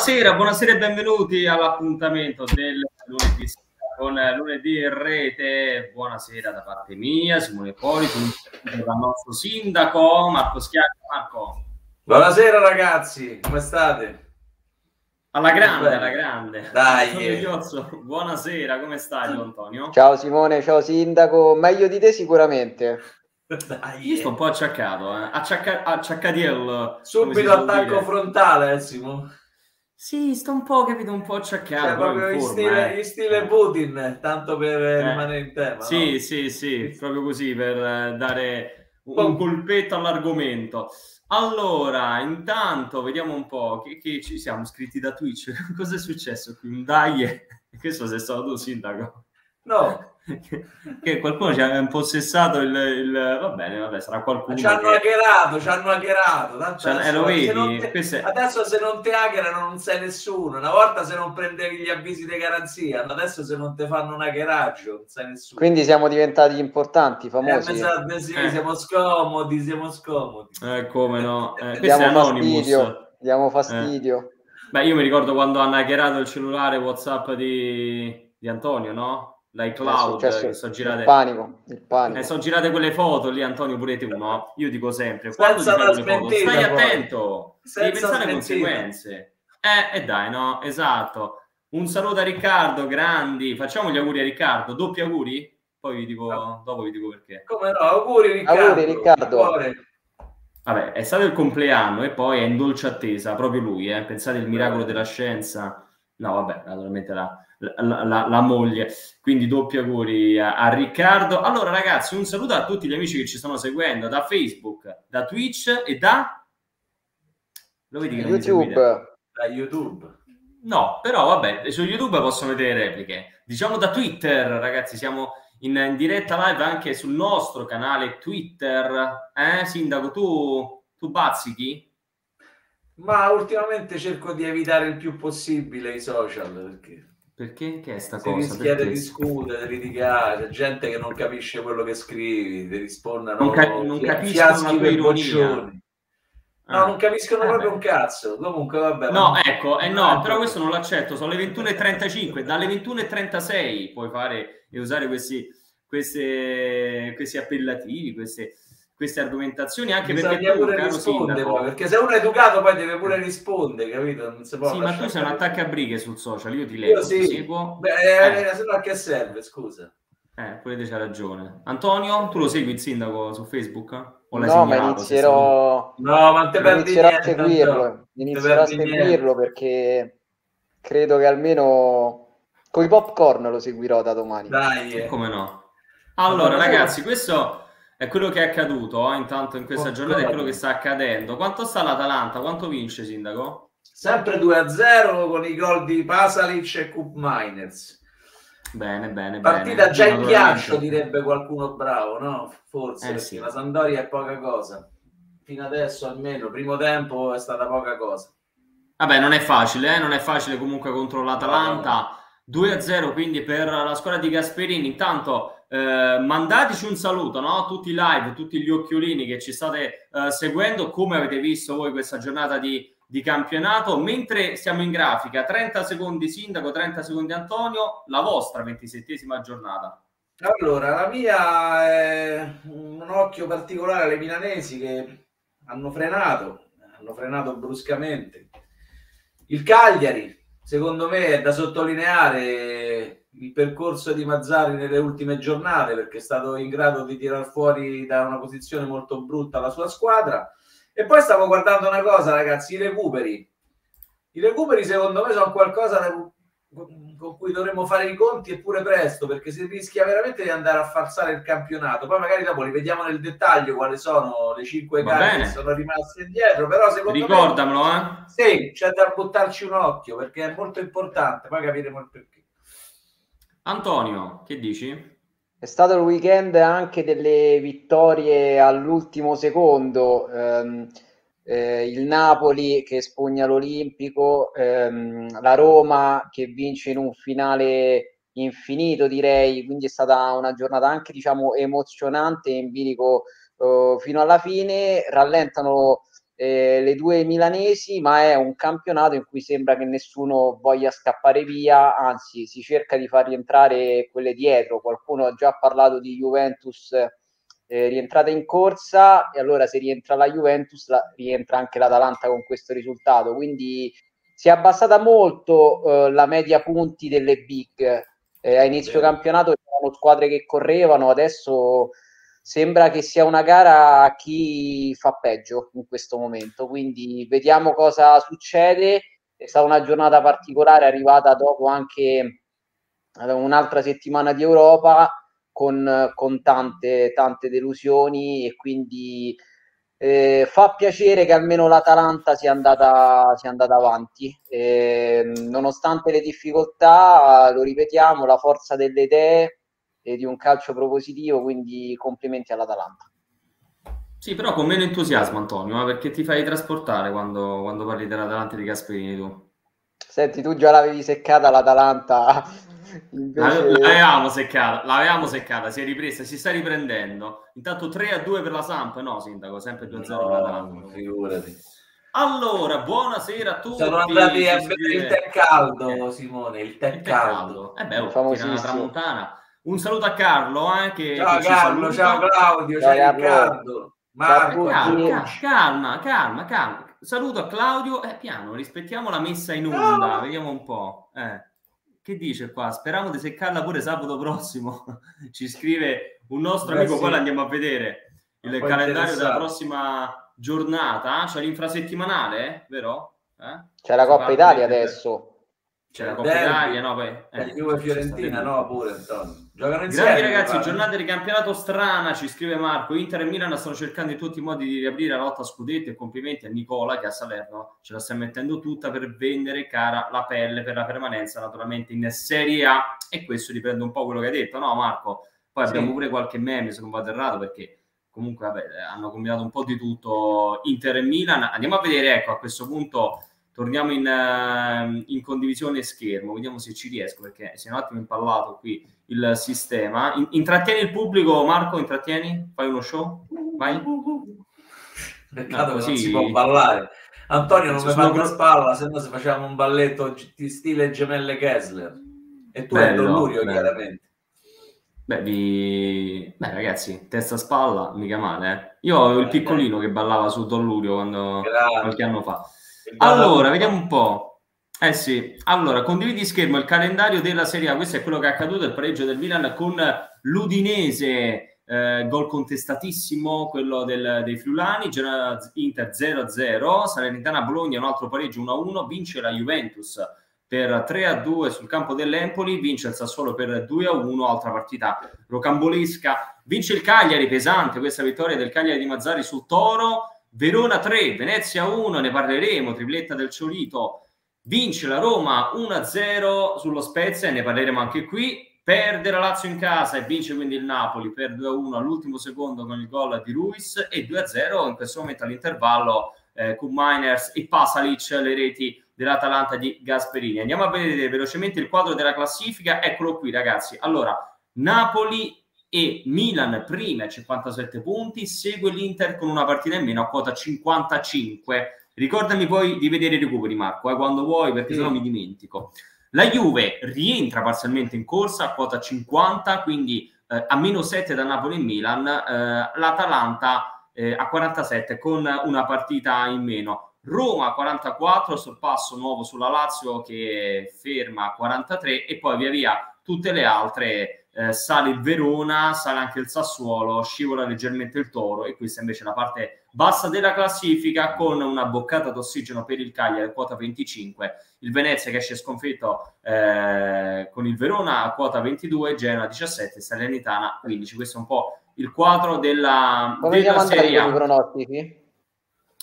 Buonasera, buonasera e benvenuti all'appuntamento del lunedì con lunedì in rete. Buonasera da parte mia, Simone Polito, dal nostro sindaco Marco Schiacco. Marco. Buonasera ragazzi, come state? Alla grande, alla grande. Dai. Buonasera, come stai Antonio? Ciao Simone, ciao sindaco. Meglio di te sicuramente. Dai. Io sto un po' acciaccato, eh. Acciacca- acciacadiello. Subito attacco dire. frontale, eh, Simone. Sì, sto un po', capito, un po' acciaccato. Cioè, proprio in, stile, eh. stile Putin, tanto per eh. rimanere in tema. Sì, no? sì, sì, proprio così, per eh, dare un colpetto all'argomento. Allora, intanto vediamo un po' che, che ci siamo iscritti da Twitch. Cosa è successo qui? Un dai, questo sei stato tu, sindaco? No, che qualcuno ci ha impossessato il, il, va bene vabbè sarà qualcuno ci hanno che... hackerato ci hanno hackerato cioè, eh, lo vedi, se te... queste... adesso se non ti hackerano non sei nessuno una volta se non prendevi gli avvisi di garanzia adesso se non ti fanno un hackeraggio non sei nessuno. Quindi siamo diventati importanti famosi. eh, esatto, sì, eh. siamo scomodi siamo scomodi. Eh, come no? Eh, diamo fastidio diamo fastidio. Beh io mi ricordo quando hanno hackerato il cellulare whatsapp di, di Antonio no? l'iCloud che sono girate il panico, il panico. Eh, sono girate quelle foto lì Antonio pure tu no? io dico sempre quando ti fai quelle foto? stai attento devi pensare alle conseguenze. Eh, e eh dai no esatto. Un saluto a Riccardo grandi. Facciamo gli auguri a Riccardo. Doppi auguri? Poi vi dico no. dopo vi dico perché. Come no auguri Riccardo, auguri, Riccardo. vabbè è stato il compleanno e poi è in dolce attesa proprio lui eh? pensate il miracolo della scienza. No vabbè naturalmente la la, la, la, moglie. Quindi doppi auguri a, a, Riccardo. Allora, ragazzi, un saluto a tutti gli amici che ci stanno seguendo da Facebook, da Twitch e da lo vedi YouTube. Da YouTube. No, però vabbè, su YouTube possono vedere repliche. Diciamo da Twitter, ragazzi, siamo in, in diretta live anche sul nostro canale Twitter. Eh, Sindaco, tu, tu bazzichi? Ma ultimamente cerco di evitare il più possibile i social perché perché che è sta si cosa? rischia di discutere, di litigare, c'è gente che non capisce quello che scrivi, ti rispondono non, ca- non capiscono la ironia. No, non capiscono eh proprio beh. un cazzo. Comunque, vabbè. No, ma... ecco, eh, no, però questo non l'accetto. Sono le 21.35, dalle 21.36 puoi fare e usare questi, queste, questi appellativi, queste queste argomentazioni anche Bisogna perché tu, pure risponde poi, perché se uno è educato poi deve pure rispondere capito? Non si può sì ma tu sei un attacco a brighe sul social io ti leggo io sì. seguo Beh, eh. eh. se no a che serve scusa eh pure te c'ha ragione Antonio tu lo segui il sindaco su Facebook? O no ma inizierò no ma te perdi inizierò a seguirlo inizierò a seguirlo perché credo che almeno con i popcorn lo seguirò da domani dai eh. come no allora ragazzi questo è quello che è accaduto eh, intanto in questa oh, giornata, è quello che sta accadendo. Quanto sta l'Atalanta? Quanto vince, Sindaco? Sempre 2-0 con i gol di Pasalic e Cup Miners. Bene, bene, Partita bene. già in ghiaccio, direbbe qualcuno bravo, no? Forse, eh, sì. la Sandoria è poca cosa. Fino adesso almeno, primo tempo è stata poca cosa. Vabbè, non è facile, eh? non è facile comunque contro l'Atalanta. No, no. 2-0 quindi per la squadra di Gasperini. Intanto eh, mandateci un saluto no? tutti i live, tutti gli occhiolini che ci state eh, seguendo, come avete visto voi questa giornata di, di campionato. Mentre siamo in grafica, 30 secondi Sindaco, 30 secondi Antonio, la vostra 27esima giornata. Allora, la mia è un occhio particolare alle milanesi che hanno frenato, hanno frenato bruscamente. Il Cagliari, secondo me, è da sottolineare il percorso di Mazzari nelle ultime giornate perché è stato in grado di tirar fuori da una posizione molto brutta la sua squadra. E poi stavo guardando una cosa, ragazzi, i recuperi. I recuperi secondo me sono qualcosa con cui dovremmo fare i conti eppure presto perché si rischia veramente di andare a falsare il campionato. Poi magari dopo li vediamo nel dettaglio quali sono le cinque gare che sono rimaste indietro, però secondo Ricordamelo, me... eh? Sì, c'è da buttarci un occhio perché è molto importante, poi capiremo il perché. Antonio, che dici? È stato il weekend anche delle vittorie all'ultimo secondo. Ehm, eh, il Napoli che spugna l'Olimpico, ehm, la Roma che vince in un finale infinito, direi. Quindi è stata una giornata anche diciamo emozionante in bilico eh, fino alla fine. Rallentano eh, le due milanesi, ma è un campionato in cui sembra che nessuno voglia scappare via, anzi si cerca di far rientrare quelle dietro. Qualcuno ha già parlato di Juventus eh, rientrata in corsa e allora se rientra la Juventus la, rientra anche l'Atalanta con questo risultato. Quindi si è abbassata molto eh, la media punti delle big. Eh, a inizio Beh. campionato c'erano squadre che correvano, adesso sembra che sia una gara a chi fa peggio in questo momento. Quindi vediamo cosa succede. È stata una giornata particolare, arrivata dopo anche un'altra settimana di Europa con, con tante, tante delusioni e quindi eh, fa piacere che almeno l'Atalanta sia andata, sia andata avanti. Eh, nonostante le difficoltà, lo ripetiamo, la forza delle idee e di un calcio propositivo, quindi complimenti all'Atalanta. Sì, però con meno entusiasmo, Antonio, eh, perché ti fai trasportare quando, quando parli dell'Atalanta di Gasperini tu. Senti, tu già l'avevi seccata l'Atalanta. Invece... L'avevamo seccata, l'avevamo seccata, si è ripresa, si sta riprendendo. Intanto 3 a 2 per la Samp, no, Sindaco, sempre 2 a 0 no, per l'Atalanta. Figurati. Allora, buonasera a tutti. Sono andati a vedere il tè caldo, Simone, il tè, il tè caldo. caldo. Eh beh, una tramontana. Un saluto a Carlo, eh, che, ciao che Carlo, ciao Claudio, ciao, ciao Riccardo. Marco, calma, calma, calma, calma. Saluto a Claudio, eh, piano, rispettiamo la messa in onda, no. vediamo un po'. Eh. Che dice qua? Speriamo di seccarla pure sabato prossimo. Ci scrive un nostro Beh, amico, sì. poi andiamo a vedere il calendario della prossima giornata. C'è l'infrasettimanale, vero? Eh? C'è la Coppa Italia adesso. C'è la Coppa Italia, no? Poi, eh, Juve Fiorentina, no, pure Antonio. Giocano insieme. Grandi ragazzi, pare. giornata di campionato strana, ci scrive Marco. Inter e Milan stanno cercando in tutti i modi di riaprire la lotta a scudetto e complimenti a Nicola che a Salerno ce la sta mettendo tutta per vendere cara la pelle per la permanenza naturalmente in Serie A e questo riprende un po' quello che hai detto, no Marco? Poi sì. abbiamo pure qualche meme se non vado errato perché comunque vabbè, hanno combinato un po' di tutto Inter e Milan. Andiamo a vedere, ecco, a questo punto torniamo in, uh, in, condivisione schermo, vediamo se ci riesco perché si è un attimo impallato qui il sistema. In, intrattieni il pubblico, Marco, intrattieni? Fai uno show? Vai. Peccato no, che non si può ballare. Antonio non mi fa una spalla, se no se facciamo un balletto di stile gemelle Kessler. E tu bello, hai Dollurio, chiaramente. Beh, vi... Beh, ragazzi, testa spalla, mica male. Eh? Io ho il piccolino che ballava su Don Lurio quando... qualche anno fa. Allora, vediamo un po'. Eh sì, allora condividi schermo il calendario della Serie A. Questo è quello che è accaduto, il pareggio del Milan con l'Udinese, eh, gol contestatissimo, quello del, dei Friulani, Inter 0-0, Salernitana Bologna un altro pareggio 1-1, vince la Juventus per 3-2 sul campo dell'Empoli, vince il Sassuolo per 2-1, altra partita rocambolesca, vince il Cagliari, pesante questa vittoria del Cagliari di Mazzari sul Toro, Verona 3, Venezia 1, ne parleremo, tripletta del Ciolito, vince la Roma 1-0 sullo Spezia e ne parleremo anche qui, perde la Lazio in casa e vince quindi il Napoli per 2-1 all'ultimo secondo con il gol di Ruiz e 2-0 in questo momento all'intervallo eh, con Miners e Pasalic le reti dell'Atalanta di Gasperini. Andiamo a vedere velocemente il quadro della classifica, eccolo qui ragazzi. Allora, Napoli e Milan prima a 57 punti, segue l'Inter con una partita in meno a quota 55. Ricordami poi di vedere i recuperi, Marco, eh, quando vuoi, perché sì. sennò mi dimentico. La Juve rientra parzialmente in corsa a quota 50, quindi eh, a meno 7 da Napoli e Milan, eh, l'Atalanta eh, a 47 con una partita in meno. Roma 44, sorpasso nuovo sulla Lazio che ferma a 43 e poi via via tutte le altre eh, sale il Verona, sale anche il Sassuolo, scivola leggermente il Toro e questa invece è la parte bassa della classifica con una boccata d'ossigeno per il Cagliari a quota 25, il Venezia che esce sconfitto eh, con il Verona a quota 22, Genoa 17, Salernitana 15. Questo è un po' il quadro della, Come della Serie A. pronostici?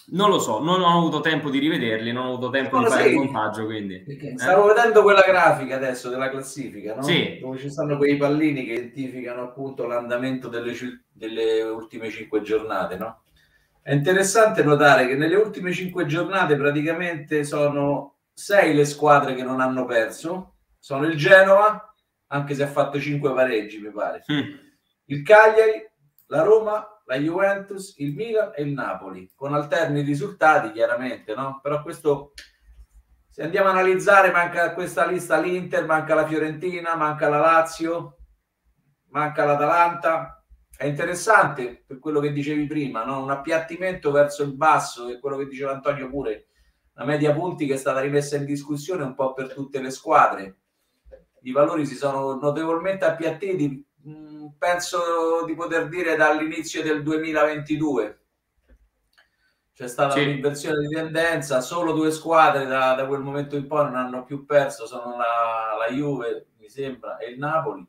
Non lo so, non ho avuto tempo di rivederli, non ho avuto tempo di fare sì. il montaggio, quindi... Eh? Stavo vedendo quella grafica adesso della classifica, no? Sì. Dove ci stanno quei pallini che identificano appunto l'andamento delle, delle ultime cinque giornate, no? È interessante notare che nelle ultime cinque giornate praticamente sono sei le squadre che non hanno perso, sono il Genova, anche se ha fatto cinque pareggi, mi pare, mm. il Cagliari, la Roma, la Juventus, il Milan e il Napoli, con alterni risultati chiaramente, no? Però questo, se andiamo a analizzare, manca questa lista l'Inter, manca la Fiorentina, manca la Lazio, manca l'Atalanta. È interessante per quello che dicevi prima, no? un appiattimento verso il basso, e quello che diceva Antonio pure, la media punti che è stata rimessa in discussione un po' per tutte le squadre. I valori si sono notevolmente appiattiti Mm, penso di poter dire dall'inizio del 2022. C'è stata sì. un'inversione di tendenza, solo due squadre da, da, quel momento in poi non hanno più perso, sono la, la Juve, mi sembra, e il Napoli.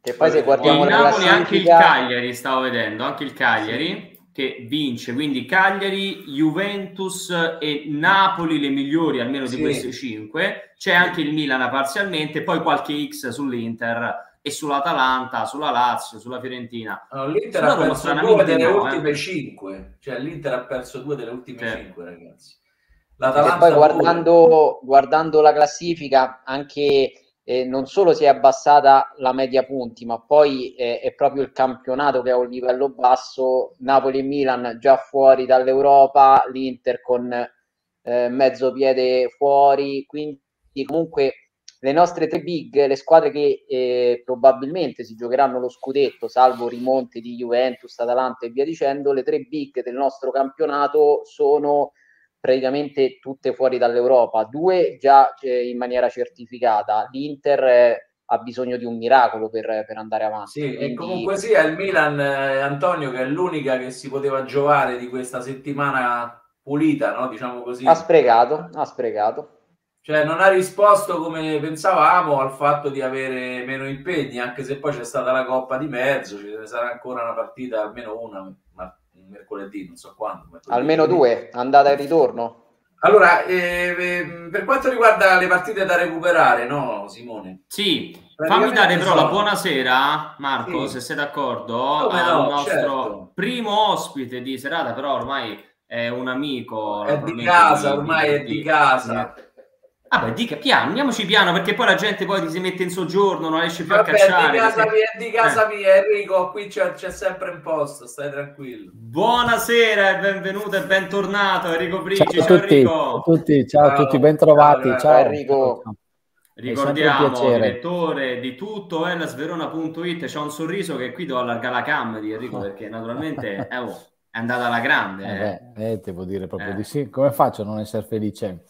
E poi se guardiamo il Napoli, anche il Cagliari, stavo vedendo, anche il Cagliari. Sì che vince, quindi Cagliari, Juventus e Napoli le migliori almeno di sì. queste cinque, c'è anche il Milan parzialmente, poi qualche X sull'Inter e sull'Atalanta, sulla Lazio, sulla Fiorentina. No, L'Inter ha perso due delle no, ultime eh. cinque, cioè l'Inter ha perso due delle ultime sì. cinque, ragazzi. L'Atalanta e poi guardando, guardando, la classifica, anche eh, non solo si è abbassata la media punti, ma poi eh, è proprio il campionato che ha un livello basso. Napoli e Milan già fuori dall'Europa, l'Inter con eh, mezzo piede fuori, quindi comunque le nostre tre big, le squadre che eh, probabilmente si giocheranno lo scudetto, salvo rimonte di Juventus, Atalanta e via dicendo, le tre big del nostro campionato sono praticamente tutte fuori dall'Europa, due già eh, in maniera certificata, l'Inter eh, ha bisogno di un miracolo per, per andare avanti. Sì, Quindi... e comunque sia il Milan, eh, Antonio, che è l'unica che si poteva giovare di questa settimana pulita, no? diciamo così. Ha sprecato, ha sprecato. Cioè, non ha risposto come pensavamo al fatto di avere meno impegni, anche se poi c'è stata la Coppa di mezzo, ci sarà ancora una partita, almeno una, ma mercoledì, non so quando. Almeno due, andata e ritorno. Allora, eh, per quanto riguarda le partite da recuperare, no, Simone? Sì, fammi dare però la buonasera, Marco, sì. se sei d'accordo, Come al no, nostro certo. primo ospite di serata, però ormai è un amico. È di casa, ormai è di casa. Ah beh, dica piano, andiamoci piano perché poi la gente poi ti si mette in soggiorno, non riesce più Vabbè, a cacciare. Di casa, mia, di casa eh. mia, Enrico, qui c'è, c'è, sempre un posto, stai tranquillo. Buonasera e benvenuto e bentornato Enrico Brigi, ciao, ciao, tutti, ciao a tutti, ciao, ciao a tutti, ben trovati, ciao, ciao Enrico. Ricordiamo, direttore di tutto elsverona.it, c'è un sorriso che qui devo allargare la cam di Enrico perché naturalmente eh, oh, è andata alla grande. Eh, beh, eh, devo dire proprio eh. di sì. Come faccio a non essere felice?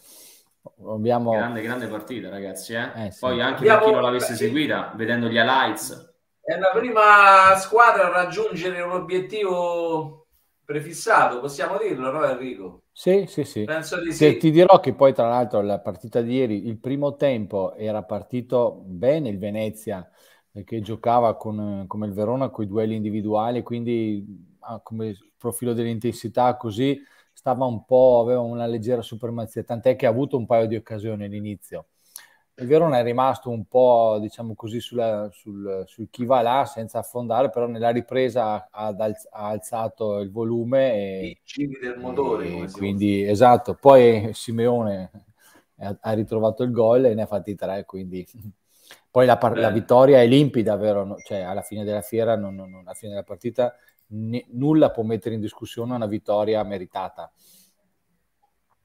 Abbiamo... Grande, grande partita, ragazzi. Eh? Eh, sì. Poi anche Abbiamo... per chi non l'avesse seguita, vedendo gli highlights. È la prima squadra a raggiungere un obiettivo prefissato, possiamo dirlo, no Enrico? Sì, sì, sì. Penso di sì. Ti dirò che poi, tra l'altro, la partita di ieri, il primo tempo era partito bene il Venezia, perché giocava con, come il Verona con i duelli individuali, quindi come profilo dell'intensità così stava un po', aveva una leggera supremazia, tant'è che ha avuto un paio di occasioni all'inizio. Il Verona è rimasto un po', diciamo così, sulla, sul, sul, chi va là senza affondare, però nella ripresa ha, ha alzato il volume e, i cili del motore. Quindi, esatto, poi Simeone ha, ritrovato il gol e ne ha fatti tre, quindi poi la, la vittoria è limpida, vero? Cioè, alla fine della fiera, non, non, alla fine della partita ne, nulla può mettere in discussione una vittoria meritata.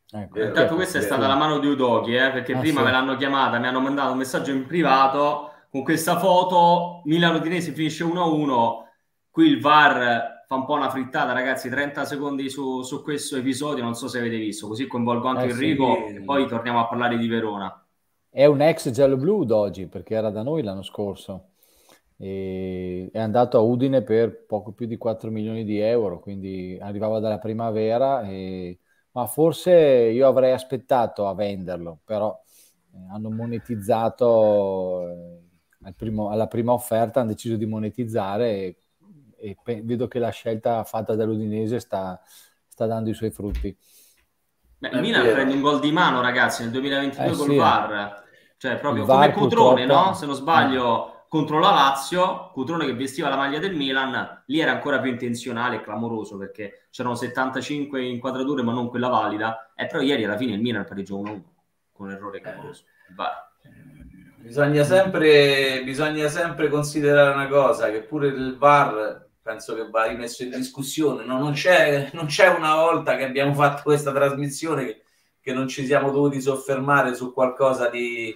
Ecco, Intanto questa è stata la mano di Udochi, eh, perché ah, prima sì. me l'hanno chiamata, mi hanno mandato un messaggio in privato con questa foto, Milano Udinese finisce 1-1, qui il VAR fa un po' una frittata ragazzi, 30 secondi su, su questo episodio, non so se avete visto, così coinvolgo anche eh, Enrico sì. e poi torniamo a parlare di Verona. È un ex giallo-blu Dogi, perché era da noi l'anno scorso è andato a Udine per poco più di 4 milioni di euro, quindi arrivava dalla primavera, e... ma forse io avrei aspettato a venderlo, però eh, hanno monetizzato eh, al primo, alla prima offerta, hanno deciso di monetizzare e, e pe- vedo che la scelta fatta dall'Udinese sta, sta dando i suoi frutti. Beh, il Milan prende un gol di mano, ragazzi, nel 2022 eh, col sì. VAR, cioè proprio come Cotrone, no? Se non sbaglio, contro la Lazio, Cutrone che vestiva la maglia del Milan, lì era ancora più intenzionale e clamoroso perché c'erano 75 inquadrature ma non quella valida, e però ieri alla fine il Milan pareggiò 1-1 con un errore clamoroso. Bisogna sempre, bisogna sempre considerare una cosa, che pure il VAR penso che va rimesso in discussione. No, non, c'è, non, c'è, una volta che abbiamo fatto questa trasmissione che, che non ci siamo dovuti soffermare su qualcosa di,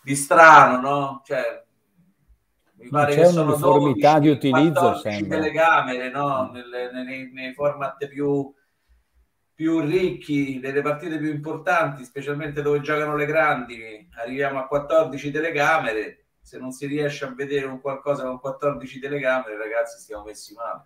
di strano, no? Cioè, pare c'è un'uniformità di utilizzo sembra. telecamere no? Nelle, nei, nei, format più, più ricchi, nelle partite più importanti, specialmente dove giocano le grandi, arriviamo a 14 telecamere se non si riesce a vedere un qualcosa con 14 telecamere, ragazzi, stiamo messi male.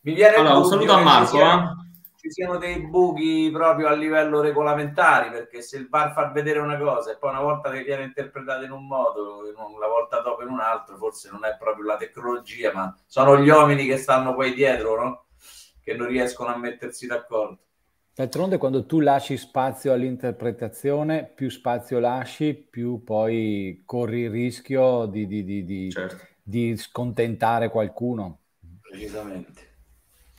Mi viene allora, un saluto a Marco. Eh? Ci siano, dei buchi proprio a livello regolamentari, perché se il bar fa vedere una cosa e poi una volta che viene interpretata in un modo, la volta dopo in un altro, forse non è proprio la tecnologia, ma sono gli uomini che stanno poi dietro, no? Che non riescono a mettersi d'accordo. D'altronde quando tu lasci spazio all'interpretazione, più spazio lasci, più poi corri il rischio di, di, di, certo. di scontentare qualcuno. Precisamente.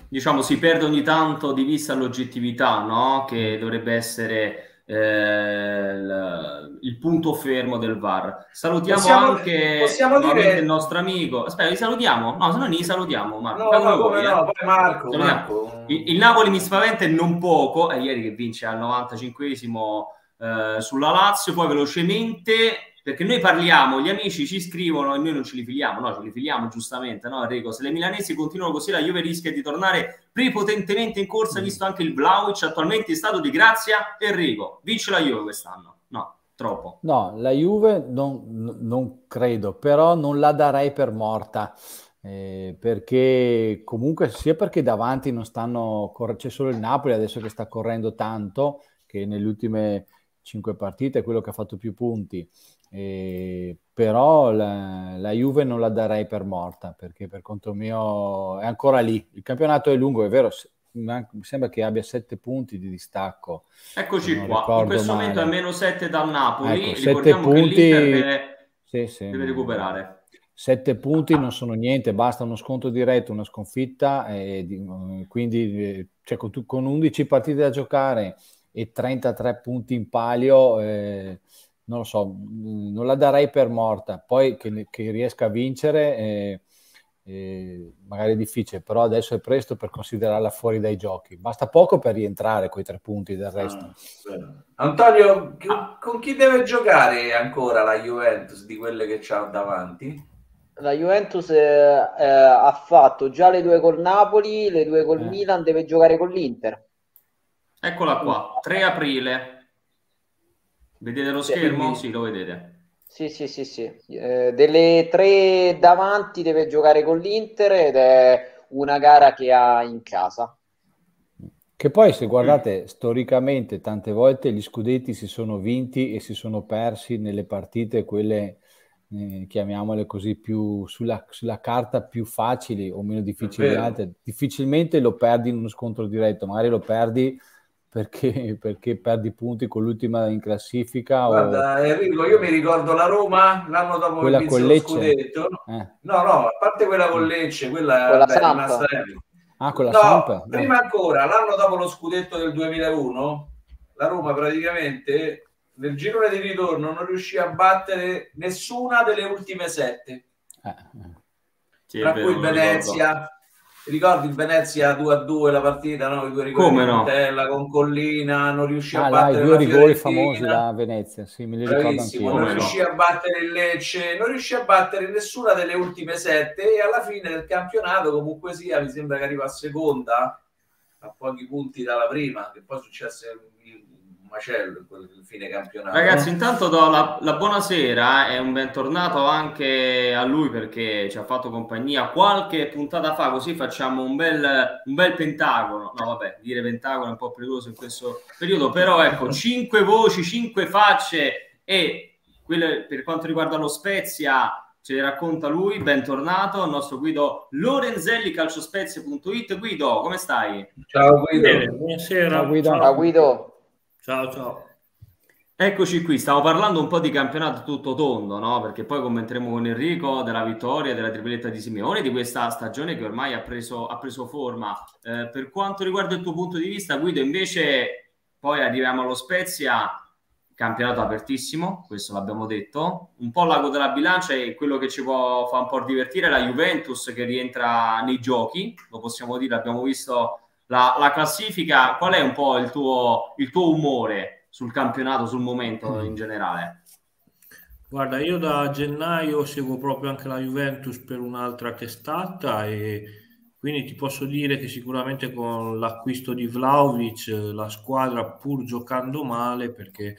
Diciamo, si perde ogni tanto di vista l'oggettività, no? Che dovrebbe essere eh, il, il, punto fermo del VAR. Salutiamo possiamo, anche possiamo dire... il nostro amico. Aspetta, li salutiamo? No, se no li salutiamo. Marco. No, no, come no, poi Marco. Marco. Il, il, Napoli mi spaventa non poco. È ieri che vince al 95esimo eh, sulla Lazio. Poi velocemente perché noi parliamo, gli amici ci scrivono e noi non ce li filiamo, no, ce li filiamo giustamente, no Enrico? Se le milanesi continuano così la Juve rischia di tornare prepotentemente in corsa, mm. visto anche il Vlaovic attualmente in stato di grazia. Enrico, vince la Juve quest'anno? No, troppo. No, la Juve non, non credo, però non la darei per morta. Eh, perché comunque sia perché davanti non stanno c'è solo il Napoli adesso che sta correndo tanto che nelle ultime cinque partite è quello che ha fatto più punti e, però la, la, Juve non la darei per morta perché per conto mio è ancora lì. Il campionato è lungo, è vero, mi sembra che abbia sette punti di distacco. Eccoci qua, in questo male. momento è meno sette dal Napoli. Ecco, sette punti deve, sì, sì, deve recuperare. Sette punti non sono niente, basta uno sconto diretto, una sconfitta, e quindi cioè, con, con 11 partite da giocare e 33 punti in palio. Eh, non lo so, mm, non la darei per morta. Poi che, che riesca a vincere, eh, eh, magari è difficile, però adesso è presto per considerarla fuori dai giochi. Basta poco per rientrare quei tre punti del resto. Ah, Antonio, con chi deve giocare ancora la Juventus di quelle che c'ha davanti? La Juventus eh, eh ha fatto già le due col Napoli, le due col eh. Milan, deve giocare con l'Inter. Eccola qua, 3 aprile. Vedete lo schermo? Quindi... Sì, lo vedete. Sì, sì, sì, sì. Eh, delle tre davanti deve giocare con l'Inter ed è una gara che ha in casa. Che poi se guardate mm. storicamente tante volte gli scudetti si sono vinti e si sono persi nelle partite quelle eh, chiamiamole così più sulla, sulla, carta più facili o meno difficili difficilmente lo perdi in uno scontro diretto magari lo perdi perché, perché perdi punti con l'ultima in classifica? Guarda, o... Enrico, io mi ricordo la Roma l'anno dopo quella che con Lecce. scudetto. Eh. No, no, a parte quella con Lecce, quella con la beh, rimasta... Ah, con la no, Sampa. Prima ancora, l'anno dopo lo scudetto del 2001, la Roma praticamente nel girone di ritorno non riuscì a battere nessuna delle ultime sette. Eh. eh. Sì, tra cui Venezia, ricordi il Venezia 2 a 2 la partita, no? I due rigori Come no? Montella, con Collina, non riuscì ah, a battere là, i due rigori famosi da Venezia, sì, me li ricordo anch'io. Non riuscì a battere il Lecce, non riuscì a battere nessuna delle ultime sette e alla fine del campionato comunque sia, mi sembra che arriva a seconda a pochi punti dalla prima, che poi successe macello in quel fine campionato. Ragazzi, intanto do la, la buonasera e un bentornato anche a lui perché ci ha fatto compagnia qualche puntata fa, così facciamo un bel, un bel pentagono. No, vabbè, dire pentagono è un po' pericoloso in questo periodo, però ecco, cinque voci, cinque facce e quelle per quanto riguarda lo Spezia ce le racconta lui, bentornato, il nostro Guido Lorenzelli, calciospezia.it. Guido, come stai? Ciao Guido. Buonasera. Ciao Guido. Ciao Guido. Ciao, ciao. Eccoci qui, stavo parlando un po' di campionato tutto tondo, no? Perché poi commenteremo con Enrico della vittoria della tripletta di Simeone, di questa stagione che ormai ha preso, ha preso forma. Eh, per quanto riguarda il tuo punto di vista, Guido, invece poi arriviamo allo Spezia. campionato apertissimo, questo l'abbiamo detto. Un po' l'ago della bilancia e quello che ci può fare un po' divertire la Juventus che rientra nei giochi, lo possiamo dire, abbiamo visto la, la classifica. Qual è un po' il tuo, il tuo umore sul campionato, sul momento in generale? Guarda, io da gennaio seguo proprio anche la Juventus per un'altra testata e quindi ti posso dire che sicuramente con l'acquisto di Vlaovic la squadra pur giocando male perché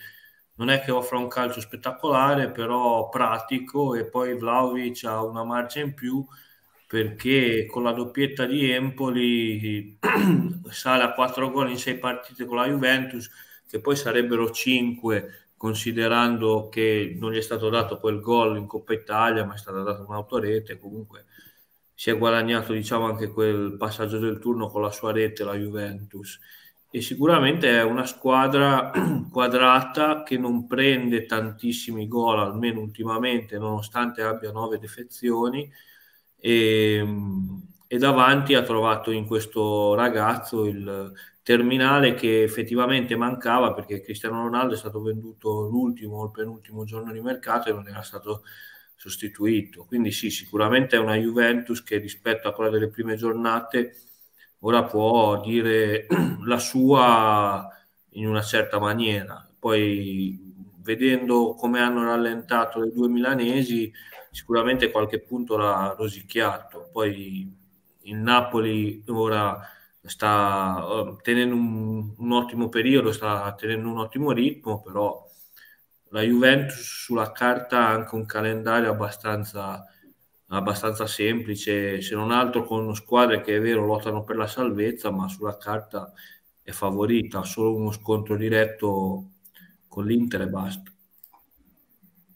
non è che offra un calcio spettacolare, però pratico e poi Vlaovic ha una marcia in più perché con la doppietta di Empoli sale a 4 gol in 6 partite con la Juventus, che poi sarebbero 5 considerando che non gli è stato dato quel gol in Coppa Italia, ma è stata data un'autorete, comunque si è guadagnato diciamo anche quel passaggio del turno con la sua rete la Juventus e sicuramente è una squadra quadrata che non prende tantissimi gol, almeno ultimamente, nonostante abbia nove defezioni. E, e davanti ha trovato in questo ragazzo il terminale che effettivamente mancava perché Cristiano Ronaldo è stato venduto l'ultimo o il penultimo giorno di mercato e non era stato sostituito. Quindi sì, sicuramente è una Juventus che rispetto a quella delle prime giornate ora può dire la sua in una certa maniera. Poi vedendo come hanno rallentato le due milanesi, sicuramente qualche punto l'ha rosicchiato. Poi il Napoli ora sta uh, tenendo un, un, ottimo periodo, sta tenendo un ottimo ritmo, però la Juventus sulla carta ha anche un calendario abbastanza abbastanza semplice, se non altro con squadre che è vero lottano per la salvezza, ma sulla carta è favorita, solo uno scontro diretto con l'Inter e basta.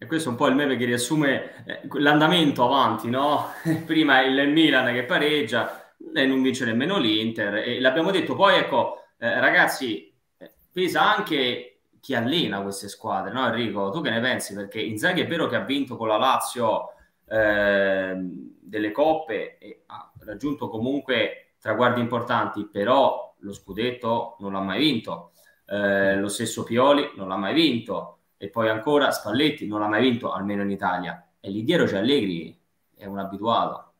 E questo è un po' il meme che riassume eh, l'andamento avanti, no? Prima il Milan che pareggia e non vince nemmeno l'Inter. E l'abbiamo detto poi, ecco, eh, ragazzi, eh, pesa anche chi allena queste squadre, no Enrico? Tu che ne pensi? Perché Inzaghi è vero che ha vinto con la Lazio eh, delle coppe e ha raggiunto comunque traguardi importanti, però lo scudetto non l'ha mai vinto. Eh, lo stesso Pioli non l'ha mai vinto e poi ancora Spalletti non l'ha mai vinto, almeno in Italia. E lì dietro c'è Allegri, è un abituato.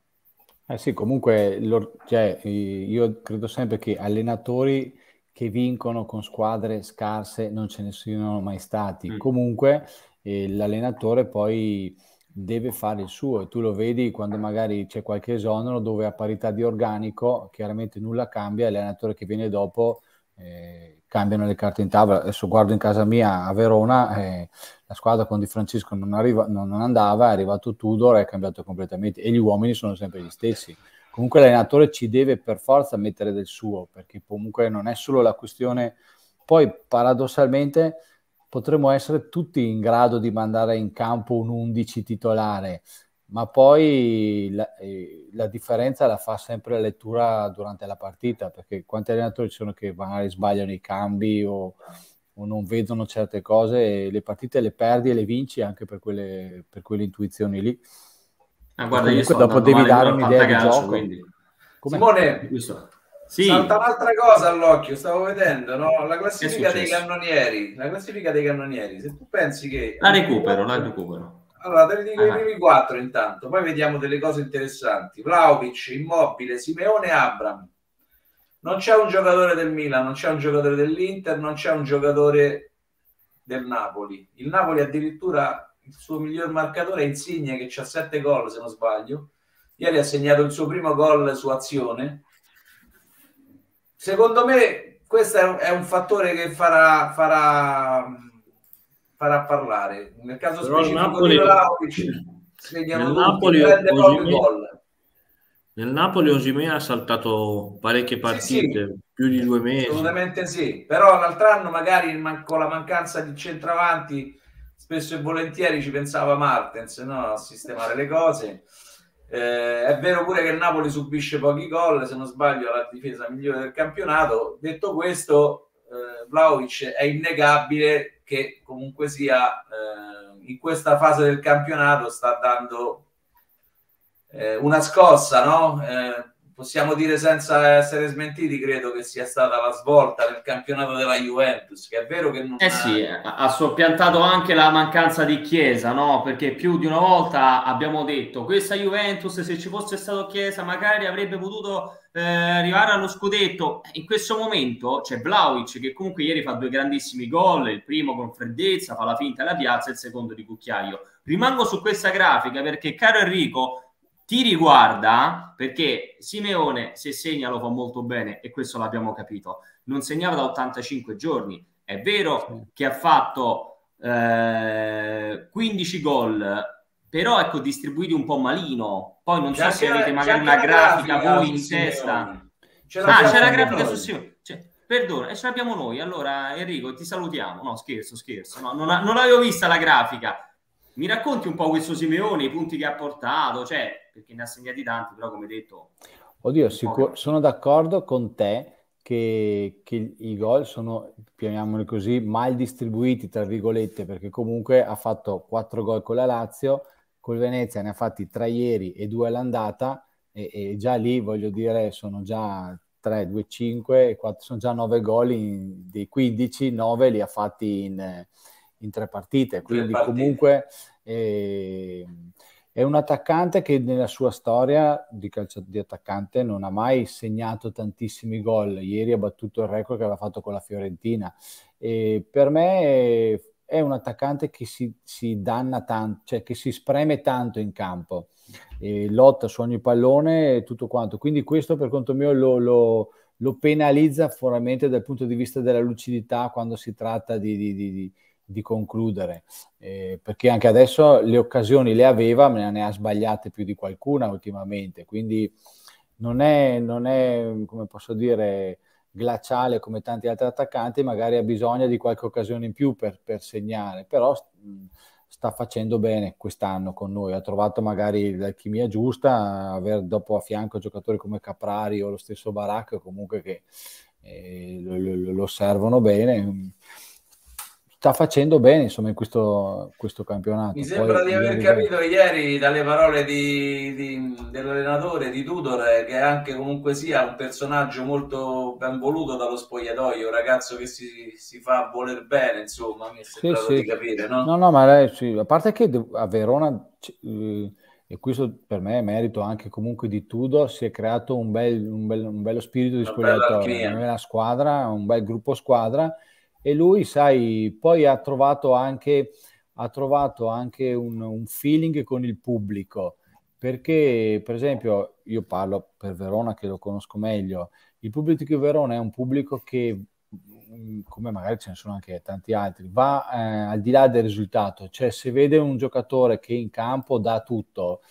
Eh sì, comunque lo, cioè, io credo sempre che allenatori che vincono con squadre scarse non ce ne siano mai stati. Mm. Comunque eh, l'allenatore poi deve fare il suo e tu lo vedi quando magari c'è qualche esonero dove a parità di organico chiaramente nulla cambia e l'allenatore che viene dopo eh, cambiano le carte in tavola. Adesso guardo in casa mia a Verona, eh, la squadra con Di Francesco non, arriva, non, non andava, è arrivato Tudor è cambiato completamente e gli uomini sono sempre gli stessi. Comunque l'allenatore ci deve per forza mettere del suo perché comunque non è solo la questione, poi paradossalmente potremmo essere tutti in grado di mandare in campo un 11 titolare, ma poi la, eh, la, differenza la fa sempre la lettura durante la partita, perché quanti allenatori ci sono che magari sbagliano i cambi o, o non vedono certe cose e le partite le perdi e le vinci anche per quelle, per quelle intuizioni lì. Ah, guarda, io dopo devi dare un'idea di gioco. Quindi... Simone, sì. Salta un'altra cosa all'occhio, stavo vedendo, no? La classifica dei cannonieri. La classifica dei cannonieri. Se tu pensi che... La recupero, la recupero. Allora, te ne dico ah. i primi quattro intanto, poi vediamo delle cose interessanti. Vlaovic, Immobile, Simeone Abram. Non c'è un giocatore del Milan, non c'è un giocatore dell'Inter, non c'è un giocatore del Napoli. Il Napoli addirittura il suo miglior marcatore è Insigne che ha sette gol se non sbaglio. Ieri ha segnato il suo primo gol su azione Secondo me questo è un, è un fattore che farà, farà, farà, parlare. Nel caso Però specifico Napoli, di Vlaovic, nel Napoli, Osimè, nel Napoli Osimè ha saltato parecchie partite, sì, sì. più di due mesi. Assolutamente sì, però l'altro anno magari con la mancanza di centravanti spesso e volentieri ci pensava Martens no? a sistemare le cose eh, è vero pure che il Napoli subisce pochi gol, se non sbaglio la difesa migliore del campionato. Detto questo, eh, Vlaovic è innegabile che comunque sia eh, in questa fase del campionato sta dando eh, una scossa, no? Eh, possiamo dire senza essere smentiti, credo che sia stata la svolta nel campionato della Juventus, che è vero che non... Eh sì, ha soppiantato anche la mancanza di Chiesa, no? Perché più di una volta abbiamo detto, questa Juventus se ci fosse stato Chiesa magari avrebbe potuto eh, arrivare allo scudetto. In questo momento c'è Vlaovic che comunque ieri fa due grandissimi gol, il primo con freddezza, fa la finta alla piazza, il secondo di cucchiaio. Rimango su questa grafica perché, caro Enrico, ti riguarda perché Simeone se segna lo fa molto bene e questo l'abbiamo capito. Non segnava da 85 giorni. È vero che ha fatto eh, 15 gol, però ecco distribuiti un po' malino. Poi non so se avete magari una grafica, grafica voi in testa. C'è ah, c'è la grafica su Simeone. Cioè, Perdona, e ce l'abbiamo noi. Allora, Enrico, ti salutiamo. No, scherzo, scherzo. No, non, non l'avevo vista la grafica. Mi racconti un po' questo Simeone, i punti che ha portato, cioè perché ne ha segnati tanti, però come detto... Oddio, sicur- sono d'accordo con te che, che i gol sono, chiamiamoli così, mal distribuiti, tra virgolette, perché comunque ha fatto quattro gol con la Lazio, col Venezia ne ha fatti tre ieri e due all'andata, e, e già lì, voglio dire, sono già 3, 2, 5, 4, sono già 9 gol in, dei 15, 9 li ha fatti in, in tre partite, quindi partite. comunque... Eh, è un attaccante che nella sua storia di calcio di attaccante non ha mai segnato tantissimi gol. Ieri ha battuto il record che aveva fatto con la Fiorentina. E per me è un attaccante che si, si danna tanto, cioè che si spreme tanto in campo, e lotta su ogni pallone e tutto quanto. Quindi questo per conto mio lo, lo, lo penalizza formalmente dal punto di vista della lucidità quando si tratta di, di, di di concludere, eh, perché anche adesso le occasioni le aveva, ma ne ha sbagliate più di qualcuna ultimamente, quindi non è, non è come posso dire, glaciale come tanti altri attaccanti, magari ha bisogno di qualche occasione in più per, per segnare, però sta facendo bene quest'anno con noi, ha trovato magari l'alchimia giusta, aver dopo a fianco giocatori come Caprari o lo stesso Baracco comunque che eh, lo, lo, lo servono bene sta facendo bene insomma in questo, questo campionato. Mi sembra Poi, di aver capito ieri dalle parole di, di, dell'allenatore di Tudor che anche comunque sia un personaggio molto ben voluto dallo spogliatoio, un ragazzo che si, si fa voler bene, insomma, mi è sembrato sì, sì. di capire, no? No, no, ma lei, sì, a parte che a Verona, eh, e questo per me è merito anche comunque di Tudor, si è creato un, bel, un, bel, un bello spirito di spogliatoio, una bella squadra, un bel gruppo squadra e lui, sai, poi ha trovato anche, ha trovato anche un, un feeling con il pubblico, perché per esempio io parlo per Verona che lo conosco meglio, il pubblico di Verona è un pubblico che mm, come magari ce ne sono anche tanti altri, va eh, al di là del risultato, cioè se vede un giocatore che in campo dà tutto,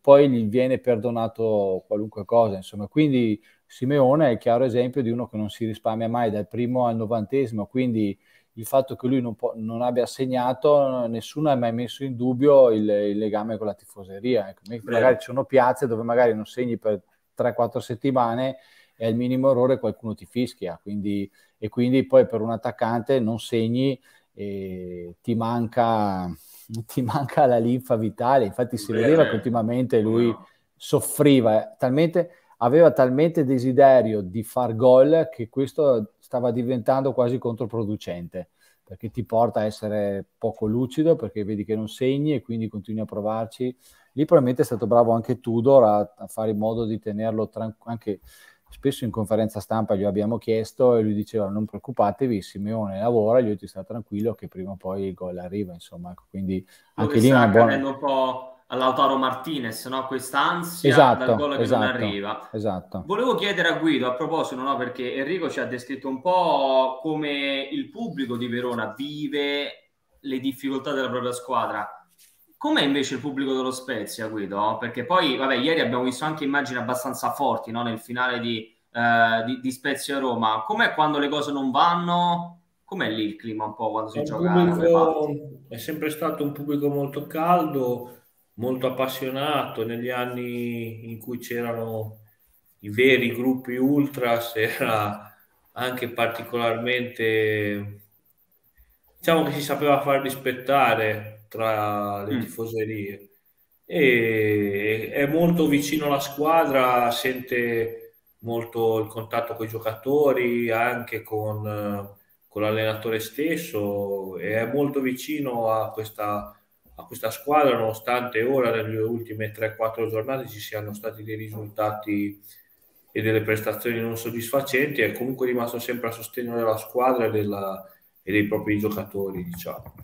poi gli viene perdonato qualunque cosa, insomma, quindi Simeone è il chiaro esempio di uno che non si risparmia mai dal primo al novantesimo, quindi il fatto che lui non, po- non abbia segnato, nessuno ha mai messo in dubbio il, il legame con la tifoseria. Ecco, magari ci sono piazze dove magari non segni per 3-4 settimane e al minimo errore qualcuno ti fischia, quindi, e quindi poi per un attaccante non segni e ti manca, ti manca la linfa vitale. Infatti si vedeva che ultimamente lui soffriva talmente aveva talmente desiderio di far gol che questo stava diventando quasi controproducente perché ti porta a essere poco lucido perché vedi che non segni e quindi continui a provarci. Lì probabilmente è stato bravo anche Tudor a, a fare in modo di tenerlo tranquillo, anche spesso in conferenza stampa gli abbiamo chiesto e lui diceva non preoccupatevi, Simeone lavora, io ti sta tranquillo che prima o poi il gol arriva, insomma, ecco, quindi anche Dove lì una buona... un po' all'Autaro Martinez, no? questa ansia esatto, dal gol che esatto, non arriva. Esatto. Volevo chiedere a Guido a proposito, no? perché Enrico ci ha descritto un po' come il pubblico di Verona vive le difficoltà della propria squadra. Com'è invece il pubblico dello Spezia, Guido? Perché poi, vabbè, ieri abbiamo visto anche immagini abbastanza forti no? nel finale di, uh, di, di Spezia Roma. Com'è quando le cose non vanno? Com'è lì il clima un po' quando si è gioca? Pubblico, è sempre stato un pubblico molto caldo molto appassionato negli anni in cui c'erano i veri gruppi ultras era anche particolarmente diciamo che si sapeva far rispettare tra le mm. tifoserie e è molto vicino alla squadra, sente molto il contatto con i giocatori, anche con, con l'allenatore stesso, e è molto vicino a questa, a questa squadra, nonostante ora nelle ultime 3-4 giornate ci siano stati dei risultati e delle prestazioni non soddisfacenti, è comunque rimasto sempre a sostegno della squadra e, della, e dei propri giocatori, diciamo.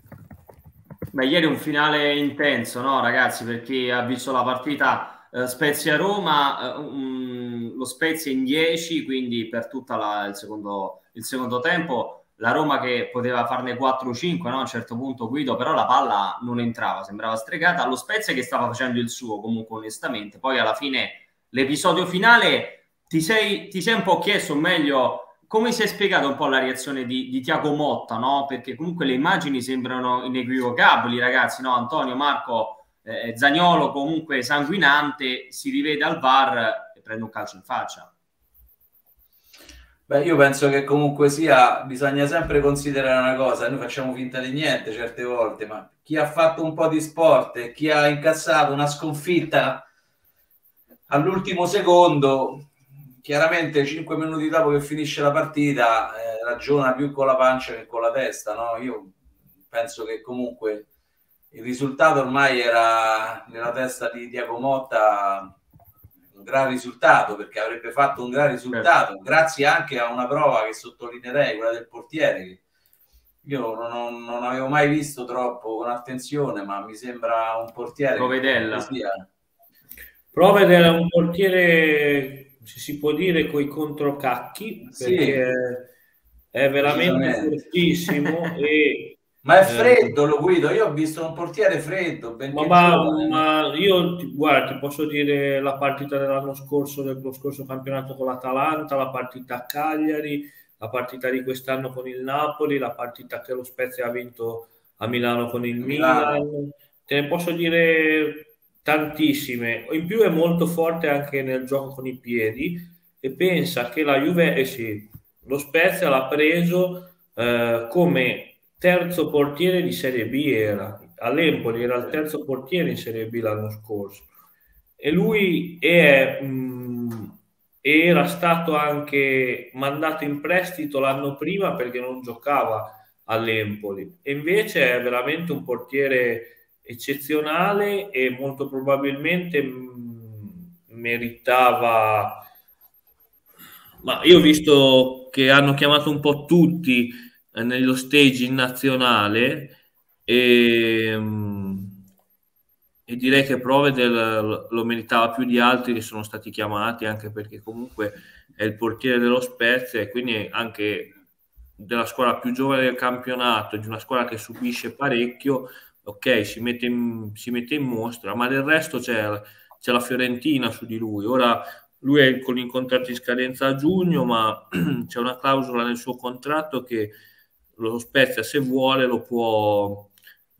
Beh, ieri un finale intenso, no, ragazzi, per chi ha visto la partita eh, Spezia-Roma, eh, um, lo Spezia in 10, quindi per tutto il, il secondo tempo, la Roma che poteva farne 4-5 no? a un certo punto Guido, però la palla non entrava, sembrava stregata, lo Spezia che stava facendo il suo comunque onestamente, poi alla fine l'episodio finale ti sei, ti sei un po' chiesto meglio come si è spiegato un po' la reazione di, di Tiago Motta, no? Perché comunque le immagini sembrano inequivocabili, ragazzi, no? Antonio, Marco, eh, Zagnolo comunque sanguinante, si rivede al VAR e prende un calcio in faccia. Beh, io penso che comunque sia, bisogna sempre considerare una cosa, noi facciamo finta di niente certe volte, ma chi ha fatto un po' di sport e chi ha incassato una sconfitta all'ultimo secondo chiaramente 5 minuti dopo che finisce la partita eh, ragiona più con la pancia che con la testa. No? Io penso che comunque il risultato ormai era nella testa di Diaco Motta un gran risultato perché avrebbe fatto un gran risultato certo. grazie anche a una prova che sottolineerei, quella del portiere che io non, non, avevo mai visto troppo con attenzione ma mi sembra un portiere Provedella Provedella un portiere se si può dire, coi controcacchi, perché sì. è veramente fortissimo e ma è freddo, eh, lo guido. Io ho visto un portiere freddo. Ma, ma, ma, io guarda, ti posso dire la partita dell'anno scorso, dello scorso campionato con l'Atalanta, la partita a Cagliari, la partita di quest'anno con il Napoli, la partita che lo Spezia ha vinto a Milano con il Milan. Milan. Te ne posso dire tantissime. In più è molto forte anche nel gioco con i piedi e pensa che la Juve, eh sì, lo Spezia l'ha preso eh, come terzo portiere di Serie B era. All'Empoli era il terzo portiere in Serie B l'anno scorso. E lui è, mh, era stato anche mandato in prestito l'anno prima perché non giocava all'Empoli. E invece è veramente un portiere eccezionale e molto probabilmente meritava ma io ho visto che hanno chiamato un po' tutti nello stage in nazionale e, e direi che Provedel lo meritava più di altri che sono stati chiamati anche perché comunque è il portiere dello Spezia e quindi anche della squadra più giovane del campionato, di una squadra che subisce parecchio, ok, si mette in, si mette in mostra, ma del resto c'è, c'è, la Fiorentina su di lui. Ora lui è con il contratto di scadenza a giugno, ma c'è una clausola nel suo contratto che lo Spezia, se vuole, lo può,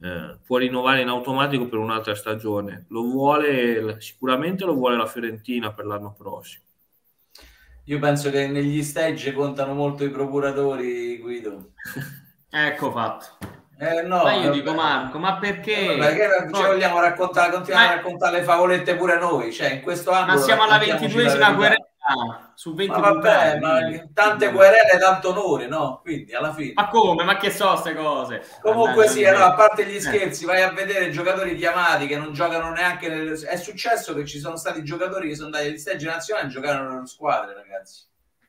eh, può rinnovare in automatico per un'altra stagione. Lo vuole, sicuramente lo vuole la Fiorentina per l'anno prossimo. Io penso che negli stage contano molto i procuratori, Guido. ecco fatto. Eh, no, ma io vabbè. dico Marco, ma perché? Perché ci vogliamo raccontare, continuare ma... a raccontare le favolette pure noi? Cioè, in questo Ma siamo alla ventiduesima querela su 20 ma vabbè, ma tante querele, tanto onore, no? Quindi alla fine. Ma come? Ma che so queste cose? Comunque sì, no, a parte gli eh. scherzi, vai a vedere giocatori chiamati che non giocano neanche nel... È successo che ci sono stati giocatori che sono andati agli stage nazionali e giocano nelle squadre, ragazzi.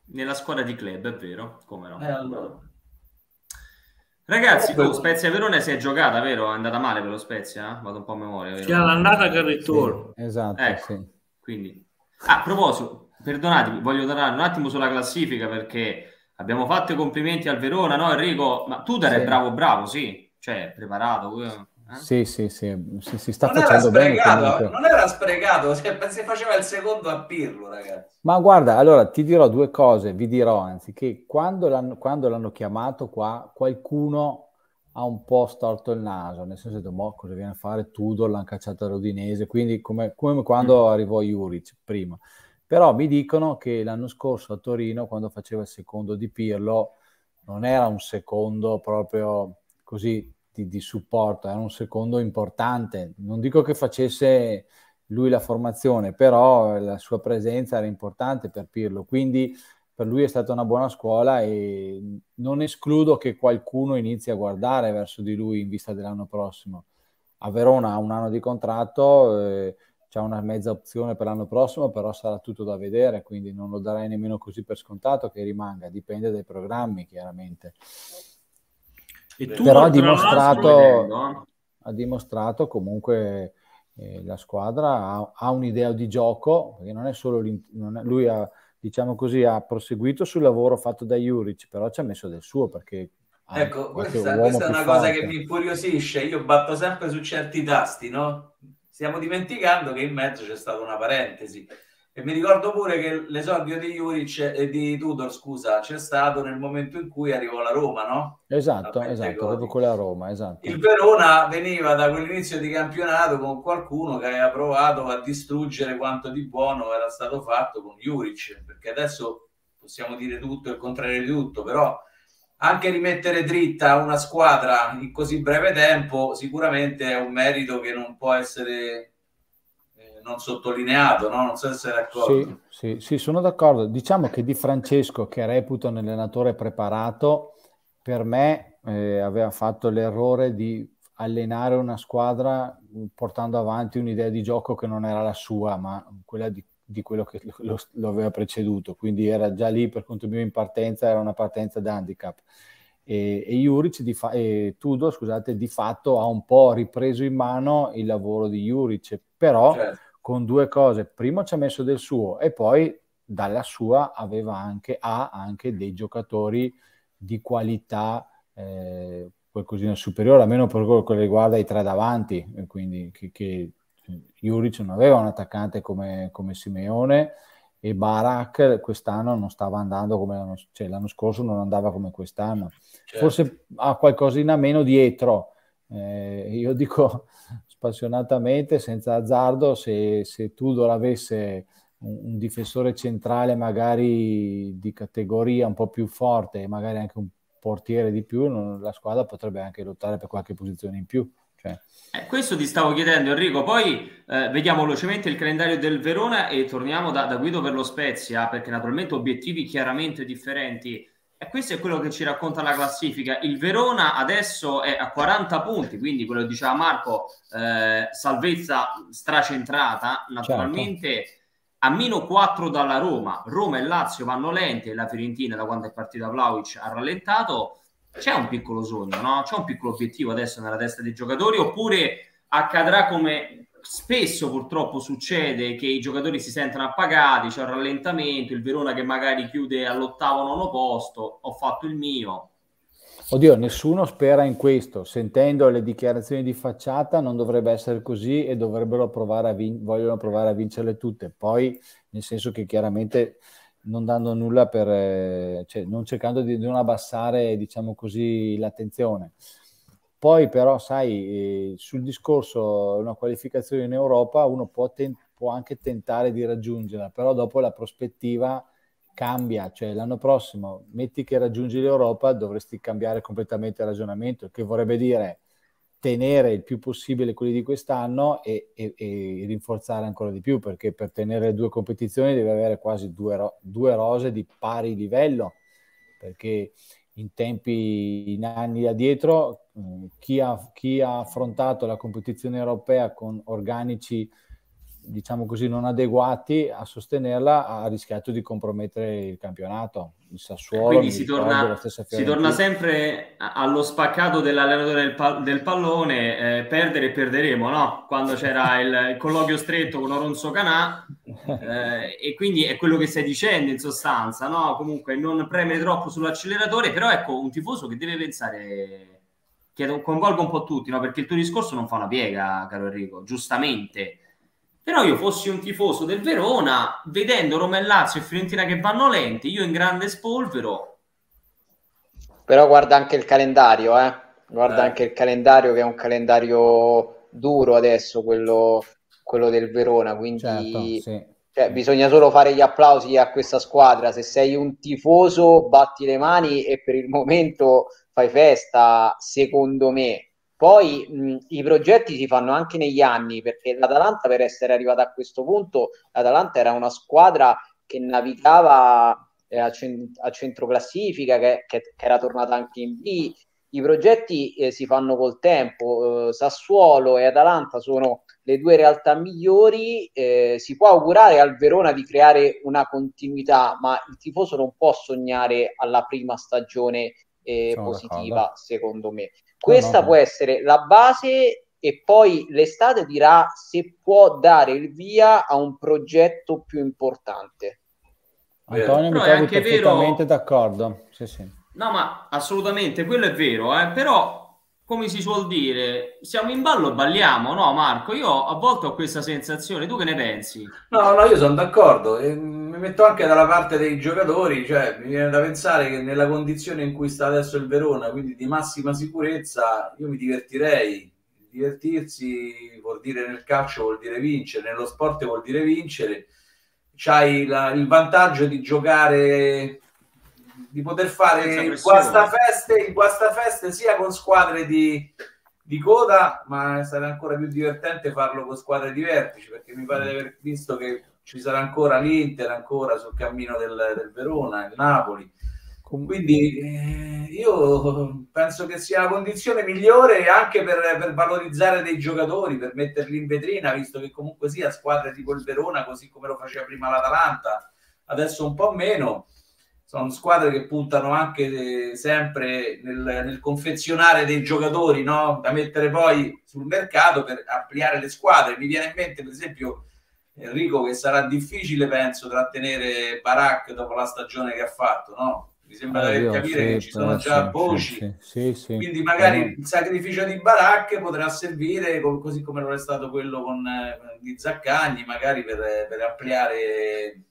Nella squadra di club, è vero? Come no? Eh, allora. Ragazzi, oh, Spezia Verona si è giocata, vero? È andata male per lo Spezia? Eh? Vado un po' a memoria. Sia l'andata che il ritorno. Sì, esatto, ecco, sì. Quindi. Ah, a proposito, perdonatemi, voglio tornare un attimo sulla classifica perché abbiamo fatto i complimenti al Verona, no Enrico? Ma tu eri sì. bravo, bravo, sì. Cioè, preparato. Eh? Sì, sì, sì, sì, si sta non facendo bene. Comunque. Non era sprecato, si faceva il secondo a Pirlo, ragazzi. Ma guarda, allora ti dirò due cose, vi dirò anzi, che quando l'hanno, quando l'hanno chiamato qua, qualcuno ha un po' storto il naso, nel senso che mo, cosa viene a fare Tudor, l'hanno cacciato all'Udinese, quindi come, come quando mm. arrivò Juric prima. Però mi dicono che l'anno scorso a Torino, quando faceva il secondo di Pirlo, non era un secondo proprio così di, di supporto, era un secondo importante. Non dico che facesse lui la formazione, però la sua presenza era importante per Pirlo, quindi per lui è stata una buona scuola e non escludo che qualcuno inizi a guardare verso di lui in vista dell'anno prossimo. A Verona ha un anno di contratto, eh, c'è una mezza opzione per l'anno prossimo, però sarà tutto da vedere, quindi non lo darei nemmeno così per scontato che rimanga, dipende dai programmi chiaramente. però ha dimostrato, ha dimostrato comunque eh, la squadra ha, ha, un'idea di gioco, perché non è solo non è, lui ha, diciamo così, ha proseguito sul lavoro fatto da Juric, però ci ha messo del suo perché Ecco, questa, questa è una cosa che mi incuriosisce. Io batto sempre su certi tasti, no? Stiamo dimenticando che in mezzo c'è stata una parentesi. E mi ricordo pure che l'esordio di Juric e di Tudor, scusa, c'è stato nel momento in cui arrivò la Roma, no? Esatto, esatto, proprio quella Roma, esatto. Il Verona veniva da quell'inizio di campionato con qualcuno che aveva provato a distruggere quanto di buono era stato fatto con Juric, perché adesso possiamo dire tutto e il contrario di tutto, però anche rimettere dritta una squadra in così breve tempo sicuramente è un merito che non può essere non sottolineato, no? non so se sei d'accordo. Sì, sì, sì, sono d'accordo. Diciamo che Di Francesco, che reputo un allenatore preparato, per me eh, aveva fatto l'errore di allenare una squadra portando avanti un'idea di gioco che non era la sua, ma quella di, di quello che lo, lo, aveva preceduto. Quindi era già lì per conto mio in partenza, era una partenza da handicap. E, e Juric di fa- e Tudor, scusate, di fatto ha un po' ripreso in mano il lavoro di Juric, però certo con due cose. Primo ci ha messo del suo e poi dalla sua aveva anche, ha anche dei giocatori di qualità eh, qualcosina superiore, almeno per quello che riguarda i tre davanti, quindi che, che Juric non aveva un attaccante come, come Simeone e Barak quest'anno non stava andando come l'anno, cioè l'anno scorso non andava come quest'anno. Certo. Forse ha qualcosina meno dietro. Eh, io dico spassionatamente, senza azzardo, se, se Tudor avesse un, un, difensore centrale magari di categoria un po' più forte e magari anche un portiere di più, non, la squadra potrebbe anche lottare per qualche posizione in più. Cioè. Eh, questo ti stavo chiedendo Enrico, poi eh, vediamo velocemente il calendario del Verona e torniamo da, da Guido per lo Spezia, perché naturalmente obiettivi chiaramente differenti e questo è quello che ci racconta la classifica. Il Verona adesso è a 40 punti, quindi quello che diceva Marco, eh, salvezza stracentrata, naturalmente certo. a meno 4 dalla Roma. Roma e Lazio vanno lenti e la Fiorentina da quando è partita Vlaovic ha rallentato. C'è un piccolo sogno, no? C'è un piccolo obiettivo adesso nella testa dei giocatori oppure accadrà come spesso purtroppo succede che i giocatori si sentono appagati, c'è un rallentamento, il Verona che magari chiude all'ottavo nono posto, ho fatto il mio. Oddio, nessuno spera in questo. Sentendo le dichiarazioni di facciata non dovrebbe essere così e dovrebbero provare a vin- vogliono provare a vincerle tutte. Poi, nel senso che chiaramente non dando nulla per... Eh, cioè non cercando di non abbassare, diciamo così, l'attenzione. Poi però, sai, eh, sul discorso una qualificazione in Europa uno può, ten- può anche tentare di raggiungerla, però dopo la prospettiva cambia, cioè l'anno prossimo metti che raggiungi l'Europa dovresti cambiare completamente il ragionamento, che vorrebbe dire tenere il più possibile quelli di quest'anno e, e, e rinforzare ancora di più, perché per tenere due competizioni devi avere quasi due, ro- due rose di pari livello, perché in tempi, in anni addietro, eh, chi, ha, chi ha affrontato la competizione europea con organici diciamo così, non adeguati a sostenerla, ha rischiato di compromettere il campionato. Il Sassuolo, Quindi si torna, si torna, sempre allo spaccato dell'allenatore del, pa- del pallone, eh, perdere e perderemo, no? Quando c'era il, il colloquio stretto con Oronzo Canà, eh, e quindi è quello che stai dicendo in sostanza, no? Comunque non premere troppo sull'acceleratore, però ecco, un tifoso che deve pensare, chiedo, coinvolgo un po' tutti, no? Perché il tuo discorso non fa una piega, caro Enrico, giustamente però io fossi un tifoso del Verona, vedendo Roma e Lazio e Fiorentina che vanno lenti, io in grande spolvero. Però guarda anche il calendario, eh. Guarda eh. anche il calendario che è un calendario duro adesso, quello, quello del Verona, quindi certo, sì. cioè, bisogna solo fare gli applausi a questa squadra. Se sei un tifoso, batti le mani e per il momento fai festa, secondo me Poi mh, i progetti si fanno anche negli anni, perché l'Atalanta per essere arrivata a questo punto, l'Atalanta era una squadra che navigava eh, a, cent- a, centro classifica, che, che, che, era tornata anche in B. I progetti eh, si fanno col tempo, eh, Sassuolo e Atalanta sono le due realtà migliori, eh, si può augurare al Verona di creare una continuità, ma il tifoso non può sognare alla prima stagione eh, positiva, d'accordo. secondo me. Questa no, no. può essere la base e poi l'estate dirà se può dare il via a un progetto più importante. Antonio, mi trovi perfettamente vero... d'accordo. Sì, sì. No, ma assolutamente, quello è vero, eh? però come si suol dire, siamo in ballo, balliamo, no Marco? Io a volte ho questa sensazione, tu che ne pensi? No, no, io sono d'accordo, e mi metto anche dalla parte dei giocatori, cioè mi viene da pensare che nella condizione in cui sta adesso il Verona, quindi di massima sicurezza, io mi divertirei. Divertirsi vuol dire nel calcio, vuol dire vincere, nello sport vuol dire vincere. C'hai la, il vantaggio di giocare di poter fare il guastafeste, il guastafeste sia con squadre di, di coda, ma sarà ancora più divertente farlo con squadre di vertice, perché mi pare di aver visto che ci sarà ancora l'Inter ancora sul cammino del, del Verona, il Napoli. Quindi eh, io penso che sia la condizione migliore anche per, per, valorizzare dei giocatori, per metterli in vetrina, visto che comunque sia squadre tipo il Verona, così come lo faceva prima l'Atalanta, adesso un po' meno sono squadre che puntano anche eh, sempre nel, nel, confezionare dei giocatori no? da mettere poi sul mercato per ampliare le squadre. Mi viene in mente, per esempio, Enrico, che sarà difficile, penso, trattenere Barak dopo la stagione che ha fatto, no? Mi sembra eh, di capire sì, che ci sono già sì, voci. Sì, sì, Quindi magari eh. il sacrificio di Barak potrà servire, così come non è stato quello con, eh, di Zaccagni, magari per, per ampliare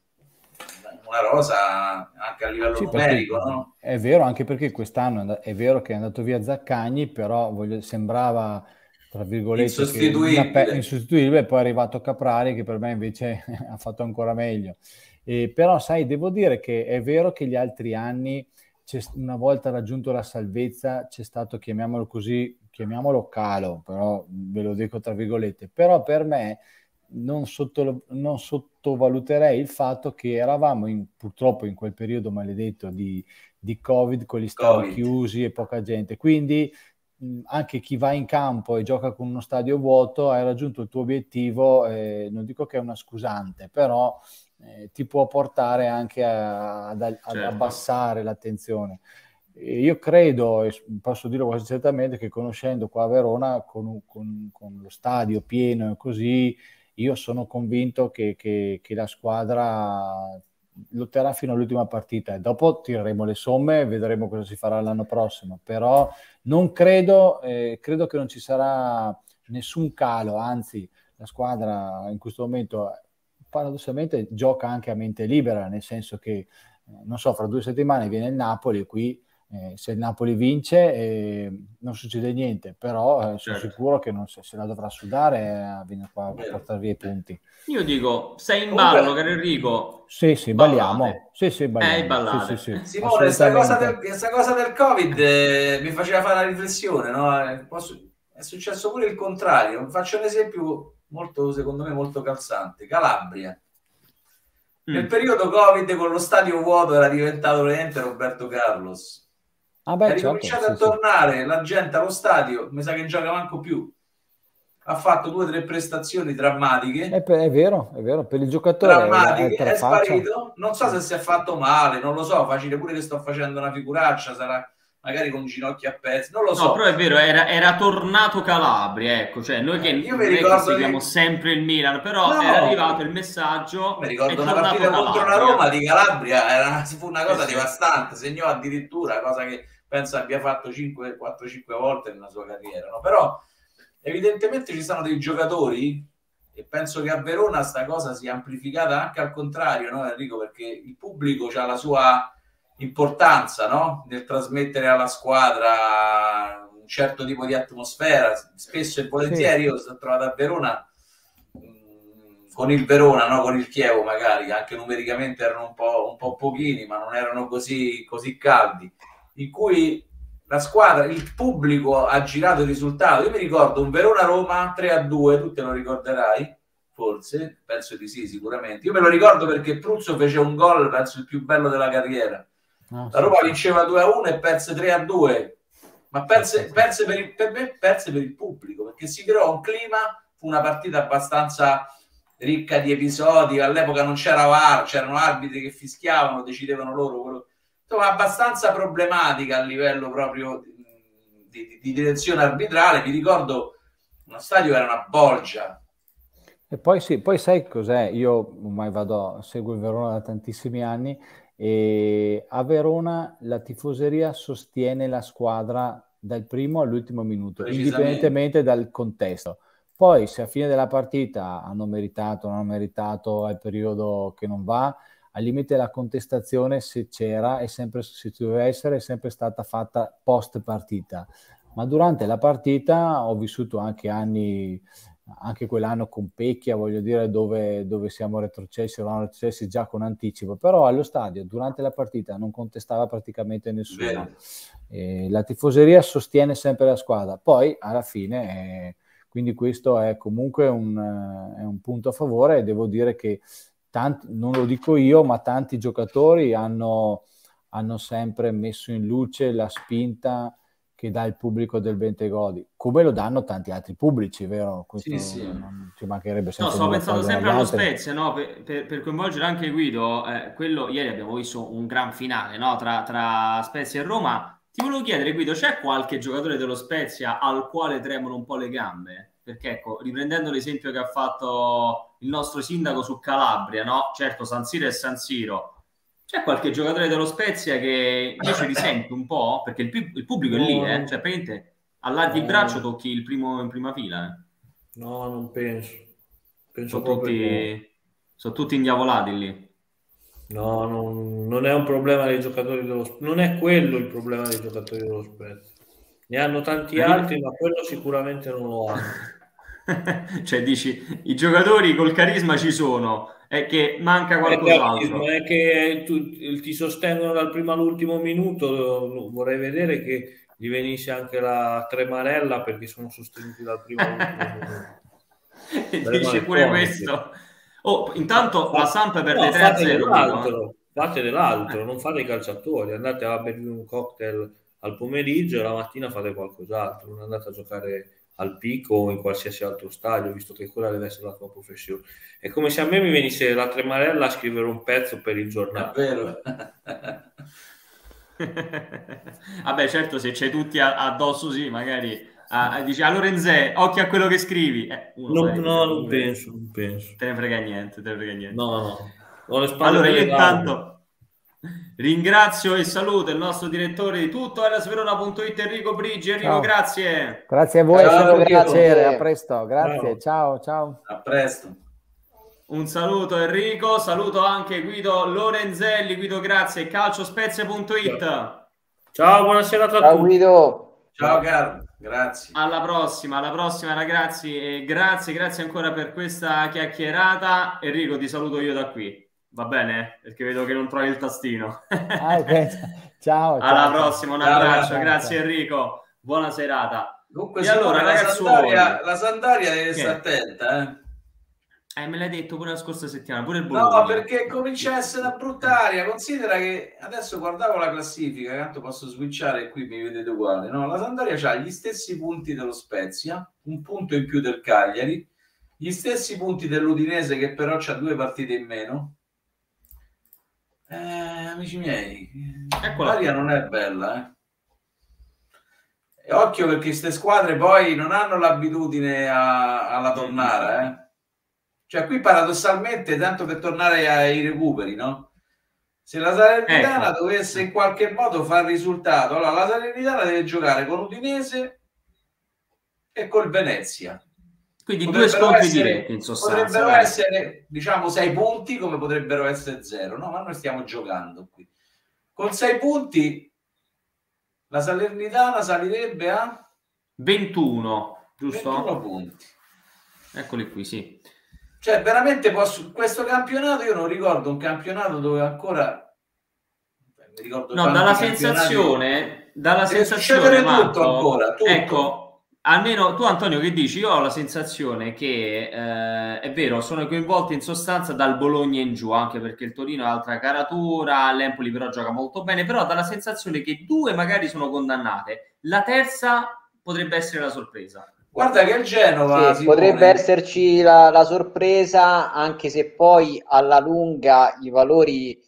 una rosa anche a livello sì, numerico. No? È vero, anche perché quest'anno è vero che è andato via Zaccagni, però voglio, sembrava tra virgolette insostituibile. insostituibile, poi è arrivato Caprari che per me invece ha fatto ancora meglio. Eh, però sai, devo dire che è vero che gli altri anni, una volta raggiunto la salvezza, c'è stato, chiamiamolo così, chiamiamolo calo, però ve lo dico tra virgolette, però per me non, sotto, non sottovaluterei il fatto che eravamo in, purtroppo in quel periodo maledetto di, di Covid con gli stadi chiusi e poca gente. Quindi anche chi va in campo e gioca con uno stadio vuoto hai raggiunto il tuo obiettivo, eh, non dico che è una scusante, però eh, ti può portare anche a, ad, ad certo. abbassare l'attenzione. Io credo, e posso dirlo quasi certamente, che conoscendo qua a Verona, con, con, con lo stadio pieno e così, io sono convinto che, che, che la squadra lotterà fino all'ultima partita e dopo tireremo le somme e vedremo cosa si farà l'anno prossimo. Però non credo, eh, credo che non ci sarà nessun calo, anzi la squadra in questo momento paradossalmente gioca anche a mente libera, nel senso che, eh, non so, fra due settimane viene il Napoli qui eh, se il Napoli vince eh, non succede niente, però eh, sono certo. sicuro che non, se, se, la dovrà sudare a venire qua a portare via i punti. Io dico, sei in ballo, caro Enrico. Sì, sì, balliamo. Sì, sì, balliamo. Eh, sì, sì, sì. Simone, questa cosa, del, questa cosa del Covid eh, mi faceva fare la riflessione, no? Eh, posso, è successo pure il contrario. Faccio un esempio molto, secondo me, molto calzante. Calabria. Mm. Nel periodo Covid con lo stadio vuoto era diventato veramente Roberto Carlos Ah beh, è certo, ricominciato certo, a sì, tornare sì. la gente allo stadio, mi sa che gioca manco più. Ha fatto due o tre prestazioni drammatiche. È, è, vero, è vero, per il giocatore drammatiche, è, è, è sparito. Non so se si è fatto male, non lo so, facile pure che sto facendo una figuraccia, sarà magari con ginocchio a pezzi, non lo so. No, però è vero, era, era tornato Calabria, ecco, cioè noi che io mi ricordo seguiamo che... sempre il Milan, però no, è arrivato il messaggio. Mi ricordo una partita Calabria. contro la Roma di Calabria, era, fu una cosa eh sì. devastante, segnò addirittura, cosa che penso abbia fatto 5, 4-5 volte nella sua carriera, no? però evidentemente ci sono dei giocatori e penso che a Verona sta cosa sia amplificata anche al contrario, no Enrico? Perché il pubblico ha la sua importanza no? nel trasmettere alla squadra un certo tipo di atmosfera. Spesso e volentieri sì. io sono trovato a Verona mm, con il Verona, no? con il Chievo magari, anche numericamente erano un po', un po' pochini, ma non erano così, così caldi in cui la squadra, il pubblico ha girato il risultato. Io mi ricordo un Verona-Roma 3-2, tu te lo ricorderai? Forse, penso di sì, sicuramente. Io me lo ricordo perché Pruzzo fece un gol, penso il più bello della carriera. No, la Roma sì. vinceva 2-1 e perse 3-2, ma perse, perse per, il, per me perse per il pubblico, perché si creò un clima, fu una partita abbastanza ricca di episodi, all'epoca non c'era VAR, c'erano arbitri che fischiavano, decidevano loro quello insomma, abbastanza problematica a livello proprio di, di, di direzione arbitrale. Mi ricordo uno stadio era una bolgia. E poi sì, poi sai cos'è? Io ormai vado, seguo il Verona da tantissimi anni e a Verona la tifoseria sostiene la squadra dal primo all'ultimo minuto, indipendentemente dal contesto. Poi se a fine della partita hanno meritato o non hanno meritato al periodo che non va, al limite la contestazione se c'era e sempre, se doveva essere è sempre stata fatta post partita. Ma durante la partita ho vissuto anche anni anche quell'anno con Pecchia voglio dire dove, dove siamo retrocessi eravamo retrocessi già con anticipo. Però allo stadio durante la partita non contestava praticamente nessuno. La tifoseria sostiene sempre la squadra. Poi alla fine eh, quindi questo è comunque un, è un punto a favore e devo dire che tanti, non lo dico io, ma tanti giocatori hanno, hanno sempre messo in luce la spinta che dà il pubblico del Bentegodi, come lo danno tanti altri pubblici, vero? Questo sì, sì. Non ci mancherebbe sempre. No, sto pensando sempre allo Spezia, no? per, per, per, coinvolgere anche Guido, eh, quello, ieri abbiamo visto un gran finale no? tra, tra Spezia e Roma. Ti volevo chiedere, Guido, c'è qualche giocatore dello Spezia al quale tremano un po' le gambe? perché ecco, riprendendo l'esempio che ha fatto il nostro sindaco su Calabria, no? Certo, San Siro è San Siro. C'è qualche giocatore dello Spezia che invece risente un po'? Perché il, il pubblico è lì, eh? Cioè, praticamente allarghi il braccio, tocchi il primo in prima fila. Eh? No, non penso. penso sono, tutti, sono tutti indiavolati lì. No, non, non, è un problema dei giocatori dello Spezia. Non è quello il problema dei giocatori dello Spezia. Ne hanno tanti altri, ma quello sicuramente non lo hanno. cioè, dici, i giocatori col carisma ci sono, è che manca qualcos'altro. È che tu, ti sostengono dal primo all'ultimo minuto. Vorrei vedere che gli venisse anche la tremarella perché sono sostenuti dal primo all'ultimo minuto. Dice pure questo. Oh, intanto Fa, la Samp perde no, 3-0. Fate, fate dell'altro, non fate i calciatori, andate a bere un cocktail al pomeriggio e la mattina fate qualcos'altro, non andate a giocare al picco o in qualsiasi altro stadio, visto che quella deve essere la tua professione. È come se a me mi venisse la tremarella a scrivere un pezzo per il giornale. È vero. Vabbè, certo, se c'è tutti addosso, sì, magari ah, dici a Lorenze, occhio a quello che scrivi. Eh, no, no, non penso, non penso. Te ne frega niente, te ne frega niente. No, no. Allora, io intanto... Ringrazio e saluto il nostro direttore di tutto Sverona.it Enrico Brigi. Enrico, ciao. grazie. Grazie a voi, ciao, è stato un piacere. A presto, grazie. Ciao, ciao. A presto. Un saluto Enrico, saluto anche Guido Lorenzelli. Guido, grazie. Calciospezia.it. Ciao, buonasera a tutti. Ciao Guido. Ciao caro, grazie. Alla prossima, alla prossima ragazzi. E grazie, grazie ancora per questa chiacchierata. Enrico, ti saluto io da qui. Va bene? Perché vedo che non trovi il tastino. Ah, okay. Ciao. Alla prossima, un abbraccio. Ciao, Grazie ciao. Enrico. Buona serata. Comunque, e allora, la Sandaria, la Sandaria deve stare attenta, eh. Eh, me l'hai detto pure la scorsa settimana, pure il Bologna. No, perché comincia a essere una brutta aria. Considera che adesso guardavo la classifica, tanto posso switchare e qui mi vedete uguale. No, la Sandaria ha gli stessi punti dello Spezia, un punto in più del Cagliari, gli stessi punti dell'Udinese che però ha due partite in meno, eh, amici miei, Eccola. l'aria non è bella, eh. E occhio perché queste squadre poi non hanno l'abitudine a, alla tornare, eh. Cioè qui paradossalmente, tanto per tornare ai recuperi, no? Se la Salernitana ecco. dovesse in qualche modo fare risultato, allora la Salernitana deve giocare con Udinese e col Venezia. Quindi due scontri essere, diretti in sostanza. Potrebbero vai. essere, diciamo, sei punti come potrebbero essere zero. No, ma noi stiamo giocando qui. Con sei punti la Salernitana salirebbe a 21, giusto? 21 punti. Eccoli qui, sì. Cioè, veramente posso, questo campionato io non ricordo un campionato dove ancora no, dalla sensazione dalla sensazione succedere tutto Marco, ancora, tutto. ecco, almeno tu Antonio che dici? Io ho la sensazione che eh, è vero, sono coinvolti in sostanza dal Bologna in giù, anche perché il Torino ha altra caratura, l'Empoli però gioca molto bene, però dà la sensazione che due magari sono condannate, la terza potrebbe essere la sorpresa. Guarda che il Genova Sì, potrebbe esserci la, la sorpresa, anche se poi alla lunga i valori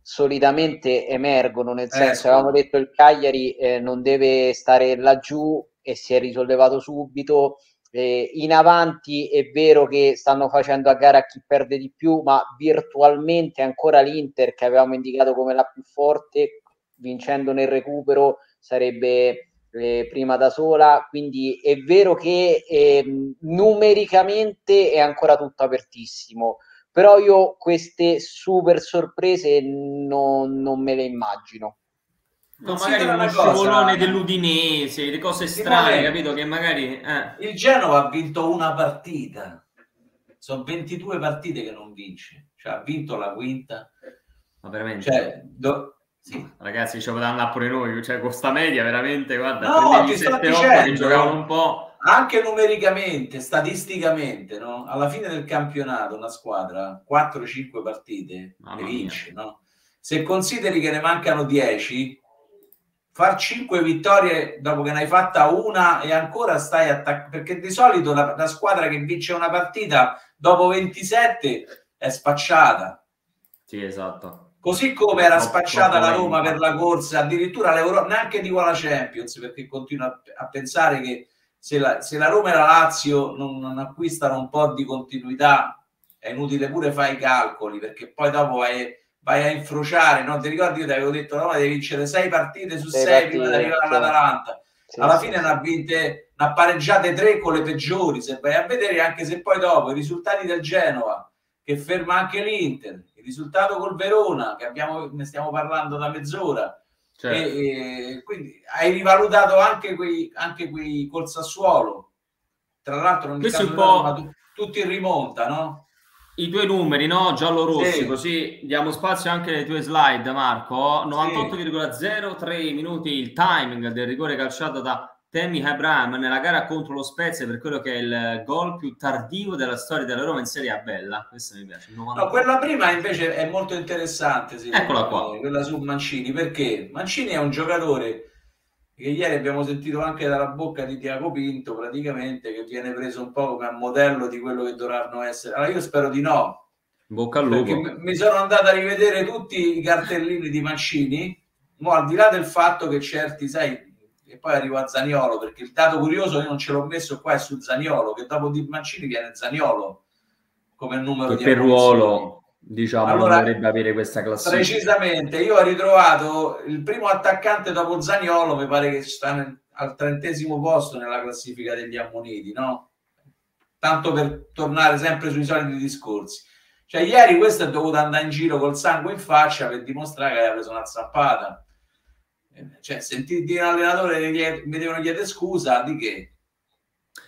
solitamente emergono, nel senso, Ecco. avevamo detto il Cagliari eh, non deve stare laggiù e si è risollevato subito. Eh, in avanti è vero che stanno facendo a gara chi perde di più, ma virtualmente ancora l'Inter che avevamo indicato come la più forte, vincendo nel recupero, sarebbe eh, prima da sola. Quindi è vero che ehm, numericamente è ancora tutto apertissimo però io queste super sorprese non, non me le immagino. No, magari uno scivolone dell'Udinese, le cose strane, Simone. capito? Che magari... eh. Il Genova ha vinto una partita. Sono 22 partite che non vince. Cioè ha vinto la quinta. Ma veramente... Cioè, do- sì. Ragazzi, ci potevamo andare pure noi, cioè con sta media veramente, guarda, No, prendevi ti sto 7-8 che giocavano un po'. Anche numericamente, statisticamente, no? alla fine del campionato una squadra 4-5 partite Mamma vince. No? Se consideri che ne mancano 10, far 5 vittorie dopo che ne hai fatta una e ancora stai attaccando, perché di solito la, la squadra che vince una partita dopo 27 è spacciata. Sì, esatto. Così come era spacciata la Roma per la corsa, addirittura l'Euro, neanche dico la Champions, perché continuo a, a pensare che se la, se la Roma e la Lazio non, non acquistano un po' di continuità, è inutile pure fare i calcoli, perché poi dopo vai, vai a infrociare, no? Ti ricordi io ti avevo detto Roma deve vincere 6 partite su Sei 6 prima di arrivare all'Atalanta. Sì, Alla sì, fine sì. ne ha vinte, ne ha pareggiate 3 con le peggiori, se vai a vedere, anche se poi dopo i risultati del Genova, che ferma anche l'Inter, il risultato col Verona, che abbiamo, ne stiamo parlando da mezz'ora, Cioè, e, e quindi hai rivalutato anche quei, anche quei col Sassuolo. Tra l'altro, tanto un po'- Roma, tu- tutti in rimonta, no? I tuoi numeri, no? Giallo-rossi, Sì. così diamo spazio anche alle tue slide, Marco. 98,03 minuti il timing del rigore calciato da Temi Abraham nella gara contro lo Spezia per quello che è il gol più tardivo della storia della Roma in Serie A. Bella, questa mi piace. 90. No, quella prima invece è molto interessante, Eccola qua. quella su Mancini, perché Mancini è un giocatore che ieri abbiamo sentito anche dalla bocca di Tiago Pinto, praticamente, che viene preso un po' come a modello di quello che dovranno essere. Allora io spero di no, Bocca al lupo. mi mi sono andato a rivedere tutti i cartellini di Mancini, ma al di là del fatto che certi, sai, e poi arrivo a Zaniolo, perché il dato curioso io non ce l'ho messo qua è su Zaniolo, che dopo di Mancini viene Zaniolo come numero di per ammonizioni. ruolo, diciamo, Allora, non dovrebbe avere questa classifica. Precisamente, io ho ritrovato il primo attaccante dopo Zaniolo, mi pare che sta nel- al trentesimo posto nella classifica degli ammoniti, no? Tanto per tornare sempre sui soliti discorsi. Cioè, ieri questo è dovuto andare in giro col sangue in faccia per dimostrare che aveva preso una zappata. Eh, Cioè, sentiti un allenatore mi devono chiedere scusa di che?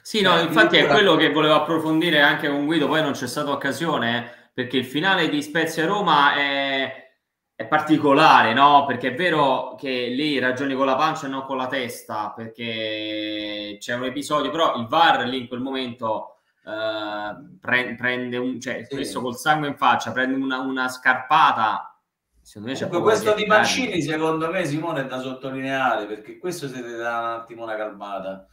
Sì, no, Cioè, infatti è quello che volevo approfondire anche con Guido, poi non c'è stata occasione, eh, perché il finale di Spezia Roma è, è particolare, no? Perché è vero che lì ragioni con la pancia e non con la testa, perché c'è un episodio, però il VAR lì in quel momento eh, pre- prende un, cioè, spesso col sangue in faccia, prende una, una scarpata, secondo me c'è Comunque, da questo di. Mancini, secondo me, Simone, è da sottolineare perché questo si deve dare un attimo una calmata.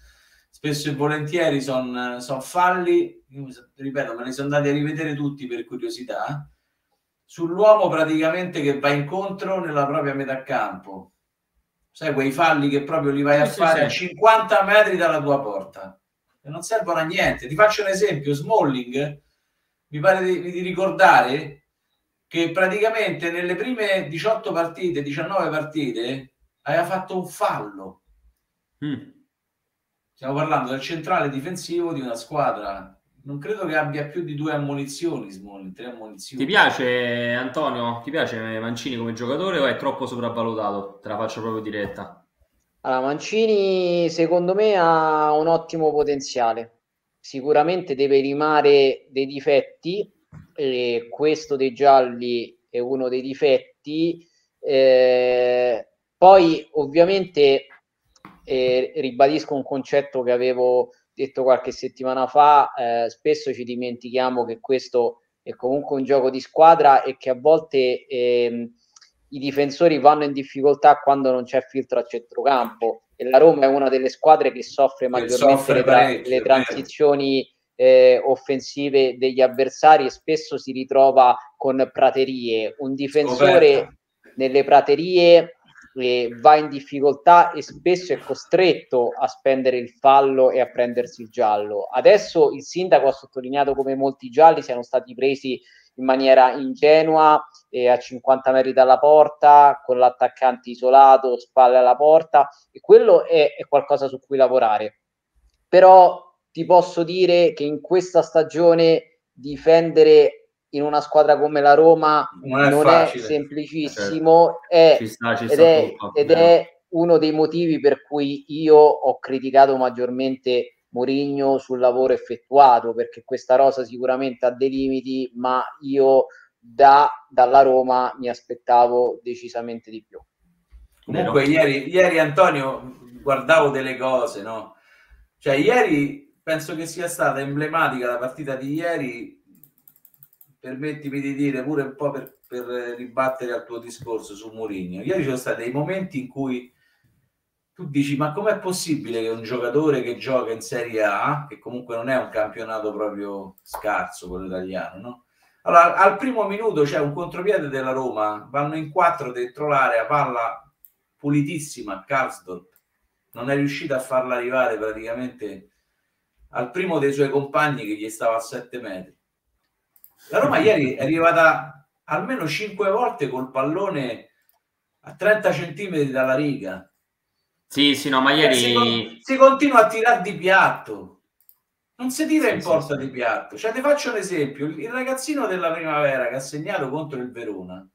Spesso e volentieri sono falli, io mi so- ripeto, me li sono andati a rivedere tutti per curiosità, sull'uomo praticamente che va incontro nella propria metà campo. Sai, quei falli che proprio li vai a sì, fare sì. a 50 metri dalla tua porta e non servono a niente. Ti faccio un esempio: Smalling, mi pare di, di ricordare che praticamente nelle prime 18 partite, 19 partite, aveva fatto un fallo. Mm. Stiamo parlando del centrale difensivo di una squadra. Non credo che abbia più di due ammonizioni, Smalling, tre ammonizioni. Ti piace Antonio? Ti piace Mancini come giocatore o è troppo sopravvalutato? Te la faccio proprio diretta. Allora, Mancini secondo me ha un ottimo potenziale. Sicuramente deve rimare dei difetti, e questo dei gialli è uno dei difetti. Eh, poi ovviamente eh, ribadisco un concetto che avevo detto qualche settimana fa, eh, spesso ci dimentichiamo che questo è comunque un gioco di squadra e che a volte eh, i difensori vanno in difficoltà quando non c'è filtro a centrocampo e la Roma è una delle squadre che soffre maggiormente soffre le, tra- le, transizioni eh, offensive degli avversari e spesso si ritrova con praterie. Un difensore Scoperta. nelle praterie eh, va in difficoltà e spesso è costretto a spendere il fallo e a prendersi il giallo. Adesso il sindaco ha sottolineato come molti gialli siano stati presi in maniera ingenua eh, a 50 metri dalla porta con l'attaccante isolato spalle alla porta e quello è, è qualcosa su cui lavorare però ti posso dire che in questa stagione difendere in una squadra come la Roma non è, non è semplicissimo certo. è, ci sta, ci ed, è, ed è uno dei motivi per cui io ho criticato maggiormente Mourinho sul lavoro effettuato perché questa rosa sicuramente ha dei limiti ma io da, dalla Roma mi aspettavo decisamente di più comunque ieri, ieri Antonio guardavo delle cose no? cioè ieri penso che sia stata emblematica la partita di ieri permettimi di dire pure un po' per, per ribattere al tuo discorso su Mourinho. Ieri ci sono stati dei momenti in cui tu dici ma com'è possibile che un giocatore che gioca in Serie A, che comunque non è un campionato proprio scarso quello italiano, no? Allora, al primo minuto c'è un contropiede della Roma, vanno in quattro dentro l'area, palla pulitissima, Karsdorp non è riuscito a farla arrivare praticamente al primo dei suoi compagni che gli stava a 7 metri. La Roma ieri è arrivata almeno 5 volte col pallone a 30 centimetri dalla riga. Sì, sì, no, ma ieri... Si, si continua a tirare di piatto. Non si tira sì, in porta sì, di piatto. Cioè, ti faccio un esempio. Il ragazzino della primavera che ha segnato contro il Verona,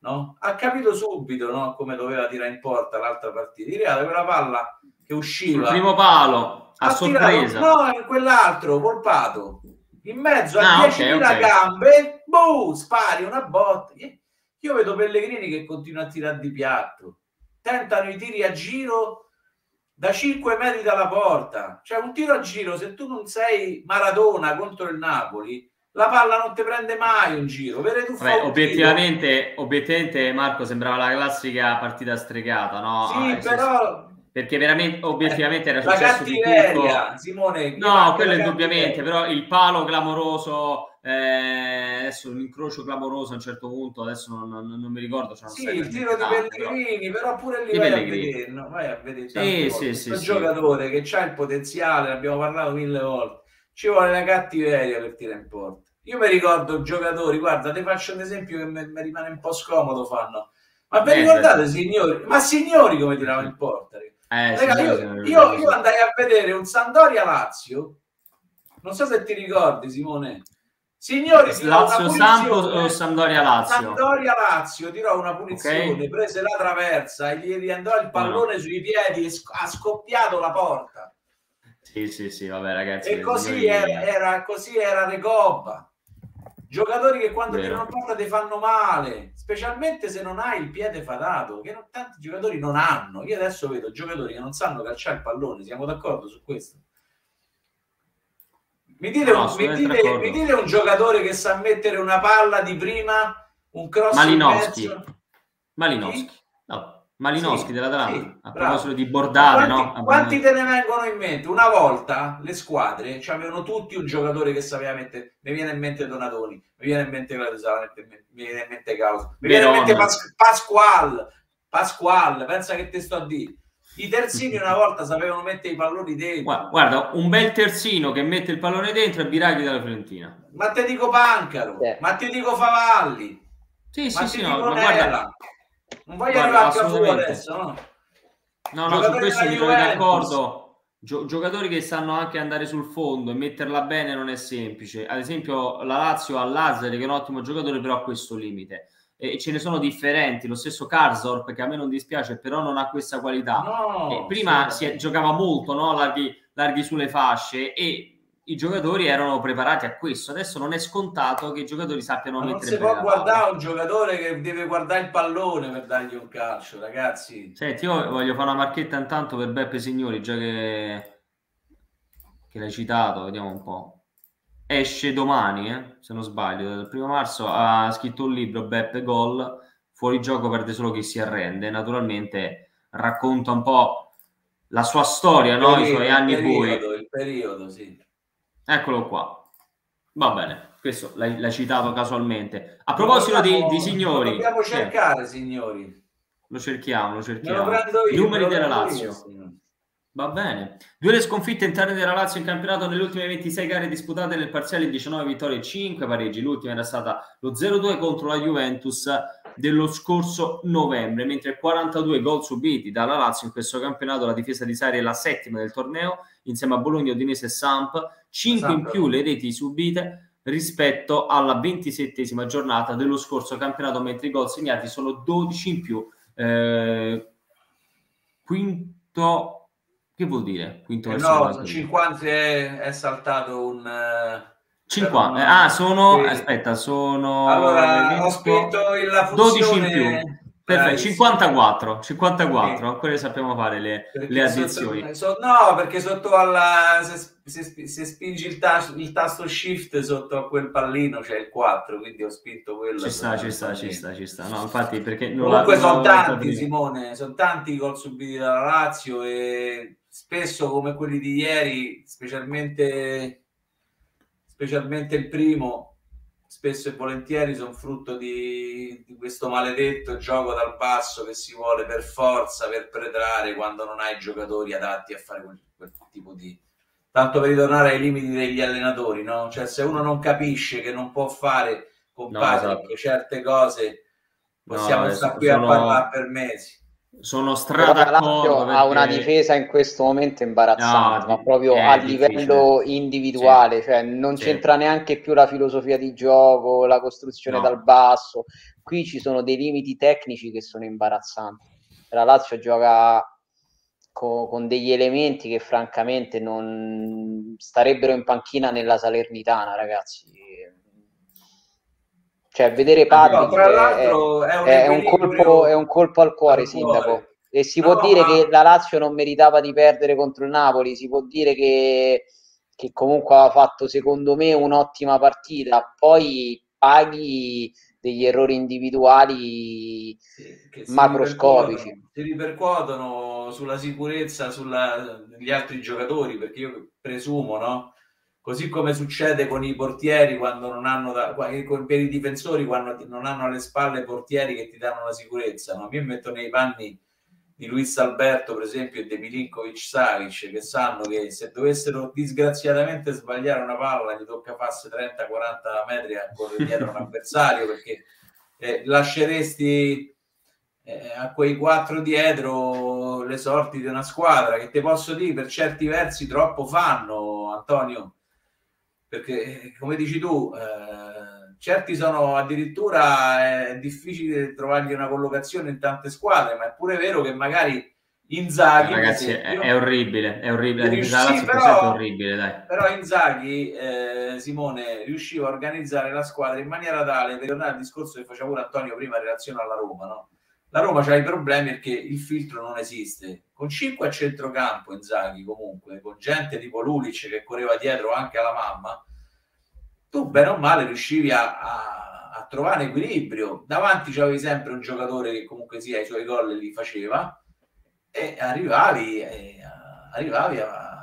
no? ha capito subito no? come doveva tirare in porta l'altra partita. Tirare quella palla che usciva. Il primo palo, a sorpresa. Tirato, no, in quell'altro, colpato in mezzo a ah, 10.000 okay, gambe, boh, spari una botta. Io vedo Pellegrini che continua a tirare di piatto. Tentano i tiri a giro da 5 metri dalla porta. Cioè un tiro a giro, se tu non sei Maradona contro il Napoli, la palla non ti prende mai un giro. Vabbè, obiettivamente, obiettivamente, Marco, sembrava la classica partita stregata, no? Sì, eh, però perché veramente obiettivamente era successo di tutto. Simone, no, quello indubbiamente, però il palo clamoroso eh, adesso un incrocio clamoroso a un certo punto adesso non, non, non mi ricordo cioè sì, il tiro di Pellegrini però, però pure lì vai a, vedere, no? vai a vedere sì, sì, sì, sì, giocatore che ha il potenziale abbiamo parlato mille volte. Ci vuole la cattiveria per tirare in porta. Io mi ricordo giocatori guarda ti faccio un esempio che mi, mi rimane un po' scomodo fanno. Ma vi eh, ricordate signori ma signori come tiravano in porta eh, Raga, io, io, io, andai a vedere un Sandoria Lazio. Non so se ti ricordi, Simone. Signori, Lazio Sampo o Sandoria Lazio? Sandoria Lazio tirò una punizione, okay. prese la traversa e gli riandò il pallone no. sui piedi e ha scoppiato la porta. Sì, sì, sì, vabbè, ragazzi. E così era, era, così era Recoba. Giocatori che quando tirano porta ti fanno male, specialmente se non hai il piede fatato, che non, tanti giocatori non hanno. Io adesso vedo giocatori che non sanno calciare il pallone, siamo d'accordo su questo? Mi dite, no, un, mi, dite, mi dite, un, giocatore che sa mettere una palla di prima, un cross Malinowski. Malinowski. No. Malinowski sì, dell'Atalanta sì, a proposito di bordare quanti, no? quanti te ne vengono in mente? una volta le squadre avevano tutti un giocatore che sapeva mettere mi viene in mente Donatoni mi viene in mente Gladesala mi viene in mente Causa mi viene in mente Pas- Pasquale Pasquale pensa che te sto a dire i terzini una volta sapevano mettere i palloni dentro guarda un bel terzino che mette il pallone dentro è Biraghi della Fiorentina ma te dico Pancaro yeah. ma ti dico Favalli sì sì sì no, ma guarda non voglio arrivare a Cafu adesso, no? No, no, su questo mi trovo d'accordo. Gio- giocatori che sanno anche andare sul fondo e metterla bene non è semplice. Ad esempio, la Lazio ha Lazzari, che è un ottimo giocatore, però ha questo limite. E ce ne sono differenti. Lo stesso Karsdorp, che a me non dispiace, però non ha questa qualità. No, prima sì, si è, giocava molto, no? larghi, larghi sulle fasce e i giocatori erano preparati a questo. Adesso non è scontato che i giocatori sappiano Ma non mettere si può guardare un giocatore che deve guardare il pallone per dargli un calcio, ragazzi. Senti, io voglio fare una marchetta intanto per Beppe Signori, già che, che l'hai citato, vediamo un po'. Esce domani, eh, se non sbaglio, dal primo marzo ha scritto un libro, Beppe Gol, fuori gioco perde solo chi si arrende. Naturalmente racconta un po' la sua storia, no? i suoi anni il bui. periodo, il periodo, sì. Eccolo qua. Va bene, questo l'hai, l'hai citato casualmente. A proposito di, Dobbiamo- di signori, lo Dobbiamo sì, cercare, signori. lo cerchiamo, lo lo cerchiamo. io. Numeri me lo della Lazio. io. Va bene. Due le sconfitte interne della Lazio in campionato nelle ultime 26 gare disputate nel parziale 19 vittorie e 5 pareggi. L'ultima era stata lo 0-2 contro la Juventus dello scorso novembre, mentre 42 gol subiti dalla Lazio in questo campionato. La difesa di Sari è la settima del torneo, insieme a Bologna, Udinese e Samp. 5 in Samp. più le reti subite rispetto alla 27esima giornata dello scorso campionato, mentre i gol segnati sono 12 in più. Eh, quinto che vuol dire? Quinto Eh no, avanti. sono 50 è, è saltato un... eh, 50. però- Ah, sono sì. aspetta, sono Allora, ho spinto la 12 in funzione... più. Perfetto, Bravissimo. 54, 54, quelle sappiamo fare le, le sotto- addizioni. so- no, perché sotto alla se, se- se spingi il, tas- il tasto shift sotto a quel pallino c'è il 4, quindi ho spinto quello. Ci sta, ci sta, ci sta, ci sta. No, infatti perché Comunque la- sono tanti. Simone, sono tanti i gol subiti dalla Lazio e spesso come quelli di ieri, specialmente, specialmente il primo, spesso e volentieri sono frutto di, di questo maledetto gioco dal basso che si vuole per forza, per pretrare quando non hai giocatori adatti a fare quel, quel tipo di... Tanto per ritornare ai limiti degli allenatori, no? Cioè se uno non capisce che non può fare con No, Patrick esatto. certe cose, possiamo No, stare qui a sono- parlare per mesi. Sono Però la Lazio strada ha una difesa in questo momento imbarazzante, No, ma proprio a difficile. livello individuale, cioè non Sì. c'entra neanche più la filosofia di gioco, la costruzione No. dal basso. Qui ci sono dei limiti tecnici che sono imbarazzanti. La Lazio gioca co- con degli elementi che francamente non starebbero in panchina nella Salernitana, ragazzi. Cioè, vedere Patrick No, è- è un, è un, colpo, è un colpo al cuore, al sindaco. cuore. E si No, può dire ma- che la Lazio non meritava di perdere contro il Napoli, si può dire che, che comunque ha fatto, secondo me, un'ottima partita. Poi paghi degli errori individuali Sì, si macroscopici. ripercuotono- Si ripercuotono sulla sicurezza degli altri giocatori, perché io presumo, no? Così come succede con i portieri quando non hanno da, qua- con, per i difensori quando non hanno alle spalle portieri che ti danno la sicurezza. No? Mi metto nei panni di Luis Alberto, per esempio, e di Milinkovic Savic, che sanno che se dovessero disgraziatamente sbagliare una palla, gli tocca farsi 30-40 metri a correre dietro un avversario perché eh, lasceresti eh, a quei quattro dietro le sorti di una squadra che ti posso dire per certi versi troppo fanno Antonio perché eh, come dici tu eh, certi sono addirittura è difficile trovargli una collocazione in tante squadre ma è pure vero che magari Inzaghi per Ragazzi, è, esempio, è orribile, è orribile. La Riuscì, in però- è orribile, dai. però Inzaghi, eh, Simone, riusciva a organizzare la squadra in maniera tale, per tornare al discorso che faceva pure Antonio prima in relazione alla Roma, no? La Roma c'ha i problemi perché il filtro non esiste. Con 5 a centrocampo Inzaghi comunque, con gente tipo Lulic che correva dietro anche alla mamma, tu bene o male riuscivi a, a- a trovare equilibrio. Davanti c'avevi sempre un giocatore che comunque sia i suoi gol li faceva e arrivavi, e, a- arrivavi a...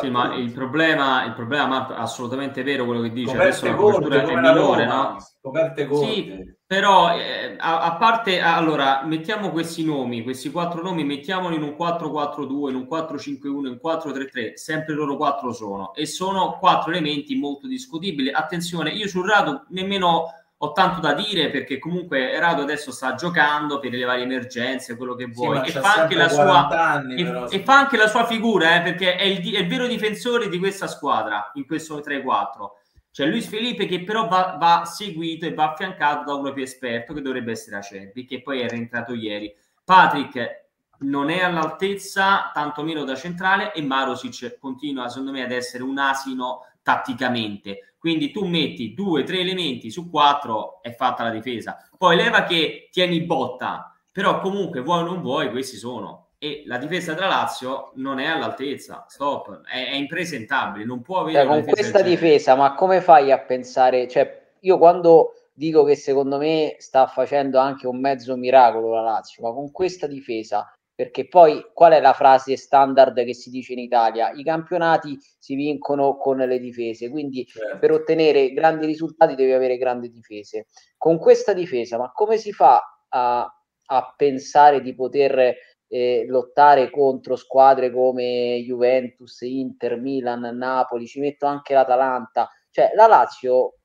Sì, ma il problema, il problema, Marco, è assolutamente vero quello che dice. Coperte Adesso la corte è minore, no? coperte corte. Sì, però eh, a, a parte allora mettiamo questi nomi, questi quattro nomi, mettiamoli in un 4-4-2, in un 4-5-1, in un 4-3-3, sempre loro quattro sono e sono quattro elementi molto discutibili. Attenzione, io sul Rado nemmeno ho tanto da dire perché comunque Rado adesso sta giocando per le varie emergenze, quello che Sì, vuoi ma e fa anche sua 40 anni, e, però, e fa anche la sua figura, eh, perché è il, è il vero difensore di questa squadra in questo 3-4. Cioè Luis Felipe che però va, va seguito e va affiancato da uno più esperto che dovrebbe essere Acerbi, che poi è rientrato ieri. Patrick non è all'altezza tantomeno da centrale e Marosic continua secondo me ad essere un asino tatticamente. Quindi tu metti due, tre elementi su quattro, è fatta la difesa. Poi leva che tieni botta, però comunque vuoi o non vuoi, questi sono. E la difesa della Lazio non è all'altezza, stop, è, è impresentabile, non può avere... Cioè, con questa difesa, ma come fai a pensare... Cioè, io quando dico che secondo me sta facendo anche un mezzo miracolo la Lazio, ma con questa difesa perché poi qual è la frase standard che si dice in Italia? I campionati si vincono con le difese, quindi certo. per ottenere grandi risultati devi avere grandi difese. Con questa difesa, ma come si fa a, a pensare di poter eh, lottare contro squadre come Juventus, Inter, Milan, Napoli, ci metto anche l'Atalanta, cioè la Lazio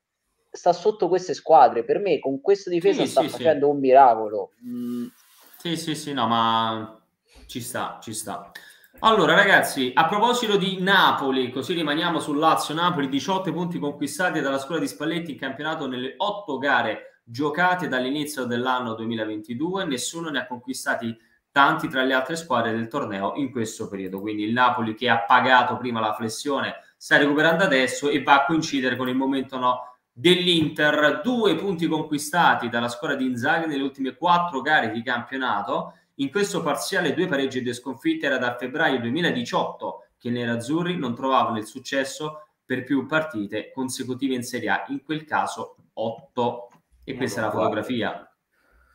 sta sotto queste squadre, per me con questa difesa sì, sta sì, facendo sì. un miracolo. Mm. Sì, sì, sì, no, ma ci sta, ci sta. Allora, ragazzi, a proposito di Napoli, così rimaniamo sul Lazio-Napoli, 18 punti conquistati dalla scuola di Spalletti in campionato nelle 8 gare giocate dall'inizio dell'anno 2022, nessuno ne ha conquistati tanti tra le altre squadre del torneo in questo periodo. Quindi il Napoli che ha pagato prima la flessione sta recuperando adesso e va a coincidere con il momento no, dell'Inter. Due punti conquistati dalla squadra di Inzaghi nelle ultime quattro gare di campionato in questo parziale due pareggi e due sconfitte era da febbraio 2018 che i nerazzurri non trovavano il successo per più partite consecutive in Serie A, in quel caso 8. E questa è la fotografia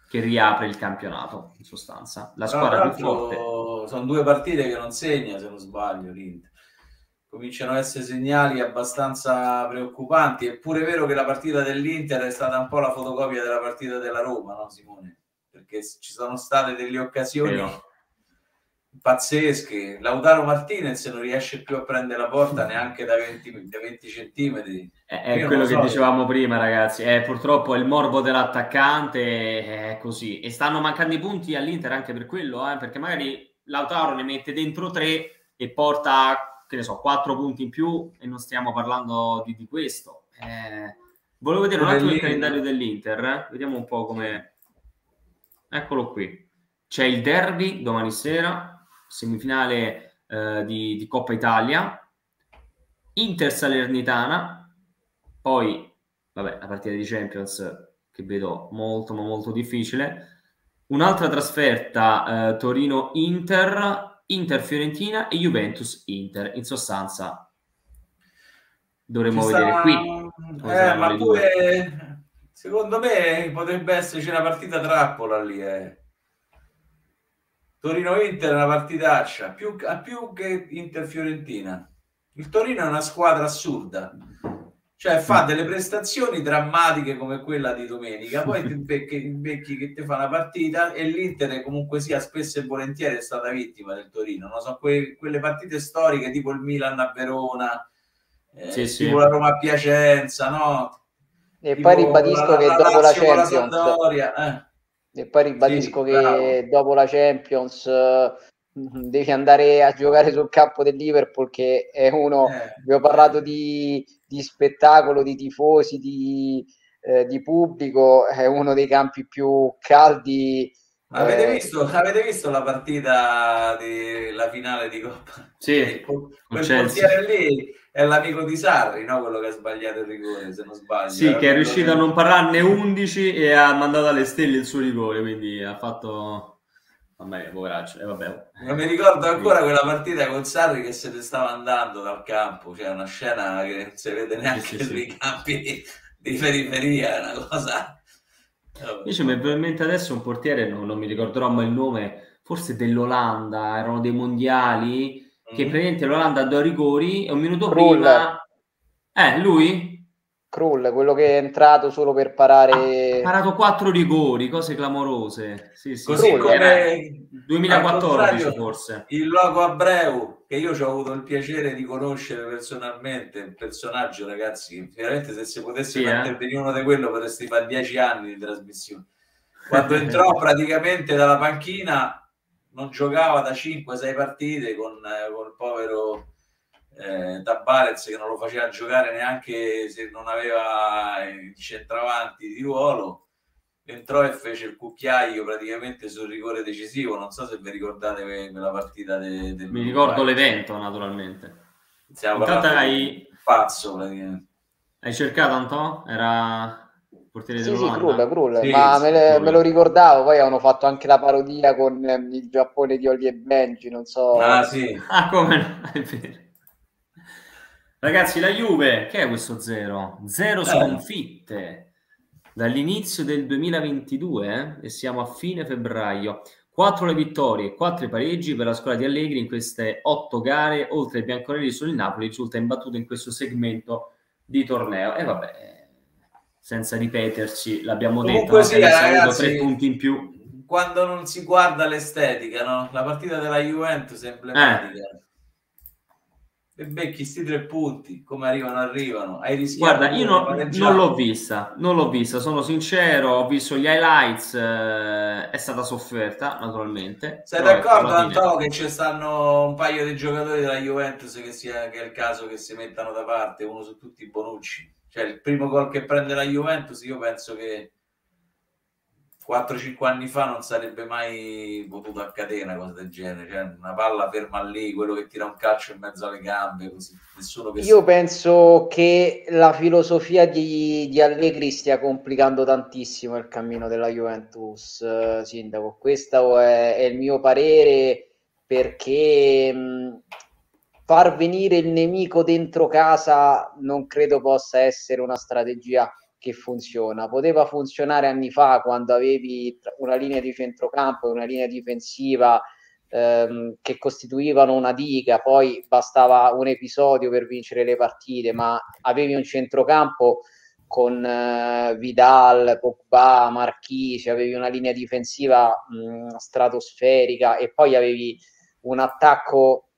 che riapre il campionato, in sostanza. La squadra più forte. Sono due partite che non segna, se non sbaglio, l'Inter. Cominciano ad essere segnali abbastanza preoccupanti. È pure vero che la partita dell'Inter è stata un po' la fotocopia della partita della Roma, no Simone? Perché ci sono state delle occasioni Vero. pazzesche. Lautaro Martinez non riesce più a prendere la porta neanche da 20, da 20 centimetri. È, è quello che so. dicevamo prima, ragazzi. È purtroppo il morbo dell'attaccante è così. E stanno mancando i punti all'Inter anche per quello, eh, perché magari Lautaro ne mette dentro tre e porta, che ne so, quattro punti in più e non stiamo parlando di, di questo. Eh, volevo vedere un attimo il calendario dell'Inter, eh? vediamo un po' come Eccolo qui. C'è il derby domani sera, semifinale eh, di, di Coppa Italia, Inter Salernitana, poi vabbè, la partita di Champions che vedo molto ma molto difficile. Un'altra trasferta eh, Torino-Inter, Inter-Fiorentina e Juventus-Inter. In sostanza dovremmo Ci vedere sta... qui. Eh, ma pure Secondo me potrebbe esserci una partita trappola lì. Eh. Torino-Inter è una partitaccia, più, più che Inter-Fiorentina. Il Torino è una squadra assurda, cioè fa mm. delle prestazioni drammatiche come quella di domenica, poi ti becchi, che ti fa una partita e l'Inter comunque sia spesso e volentieri è stata vittima del Torino, non so, que, quelle partite storiche tipo il Milan a Verona, eh, sì, tipo sì. la Roma a Piacenza, no? E poi ribadisco che dopo la Champions eh. e poi ribadisco sì, che bravo. dopo la Champions devi andare a giocare sul campo del Liverpool che è uno eh. vi ho parlato di, di spettacolo di tifosi di, eh, di, pubblico è uno dei campi più caldi avete, eh. visto, avete visto la partita della finale di Coppa? Sì, quel portiere lì è l'amico di Sarri, no? quello che ha sbagliato il rigore, se non sbaglio. Sì, che è riuscito a non parlarne 11 e ha mandato alle stelle il suo rigore, quindi ha fatto... Vabbè, poveraccio, eh, vabbè. Non mi ricordo ancora quella partita con Sarri che se ne stava andando dal campo, c'è cioè una scena che non si vede neanche sì, sì, sui sì. campi di, di periferia, una cosa... Invece mi è venuto adesso un portiere, non, non mi ricorderò mai il nome, forse dell'Olanda, erano dei mondiali che praticamente l'Olanda do rigori e un minuto Krull. prima... Eh, lui? Krull, quello che è entrato solo per parare... Ha parato quattro rigori, cose clamorose. Sì, sì, Così sì, come 2014 forse. Il logo Abreu, che io ho avuto il piacere di conoscere personalmente, un personaggio ragazzi, veramente se si potesse sì, mettere eh? uno di quello potresti fare dieci anni di trasmissione. Quando entrò praticamente dalla panchina non giocava da 5-6 partite con, eh, con, il povero eh, Tabarez che non lo faceva giocare neanche se non aveva il centravanti di ruolo entrò e fece il cucchiaio praticamente sul rigore decisivo. Non so se vi ricordate quella partita de, del Mi ricordo l'evento, naturalmente. Stiamo Intanto hai... pazzo praticamente. Hai cercato Anto? Era portiere sì, sì, Krull, Krull. Sì, ma me, le, me, lo ricordavo, poi hanno fatto anche la parodia con ehm, il Giappone di Olli e Benji, non so. Ah, sì. Ah, come no? È vero. Ragazzi, la Juve, che è questo zero? Zero eh. sconfitte dall'inizio del 2022 eh? e siamo a fine febbraio. Quattro le vittorie, quattro i pareggi per la squadra di Allegri in queste otto gare, oltre ai bianconeri sul Napoli, risulta imbattuto in questo segmento di torneo. E vabbè, senza ripeterci, l'abbiamo Comunque detto, sì, ragazzi, tre punti in più. Quando non si guarda l'estetica, no? la partita della Juventus è emblematica. Eh e becchi sti tre punti come arrivano arrivano. Hai rischiato guarda io non, non, l'ho vista non l'ho vista sono sincero ho visto gli highlights eh, è stata sofferta naturalmente. Sei d'accordo Antonio che ci stanno un paio di giocatori della Juventus che, sia, che è il caso che si mettano da parte uno su tutti Bonucci. Cioè il primo gol che prende la Juventus io penso che 4-5 anni fa non sarebbe mai potuto accadere una cosa del genere, cioè una palla ferma lì, quello che tira un calcio in mezzo alle gambe, così nessuno che Io penso che la filosofia di, di, Allegri stia complicando tantissimo il cammino della Juventus, eh, Sindaco. Questo è, è, il mio parere perché mh, far venire il nemico dentro casa non credo possa essere una strategia che funziona. Poteva funzionare anni fa quando avevi una linea di centrocampo e una linea difensiva ehm, che costituivano una diga, poi bastava un episodio per vincere le partite, ma avevi un centrocampo con eh, Vidal, Pogba, Marchisi, avevi una linea difensiva mh, stratosferica e poi avevi un attacco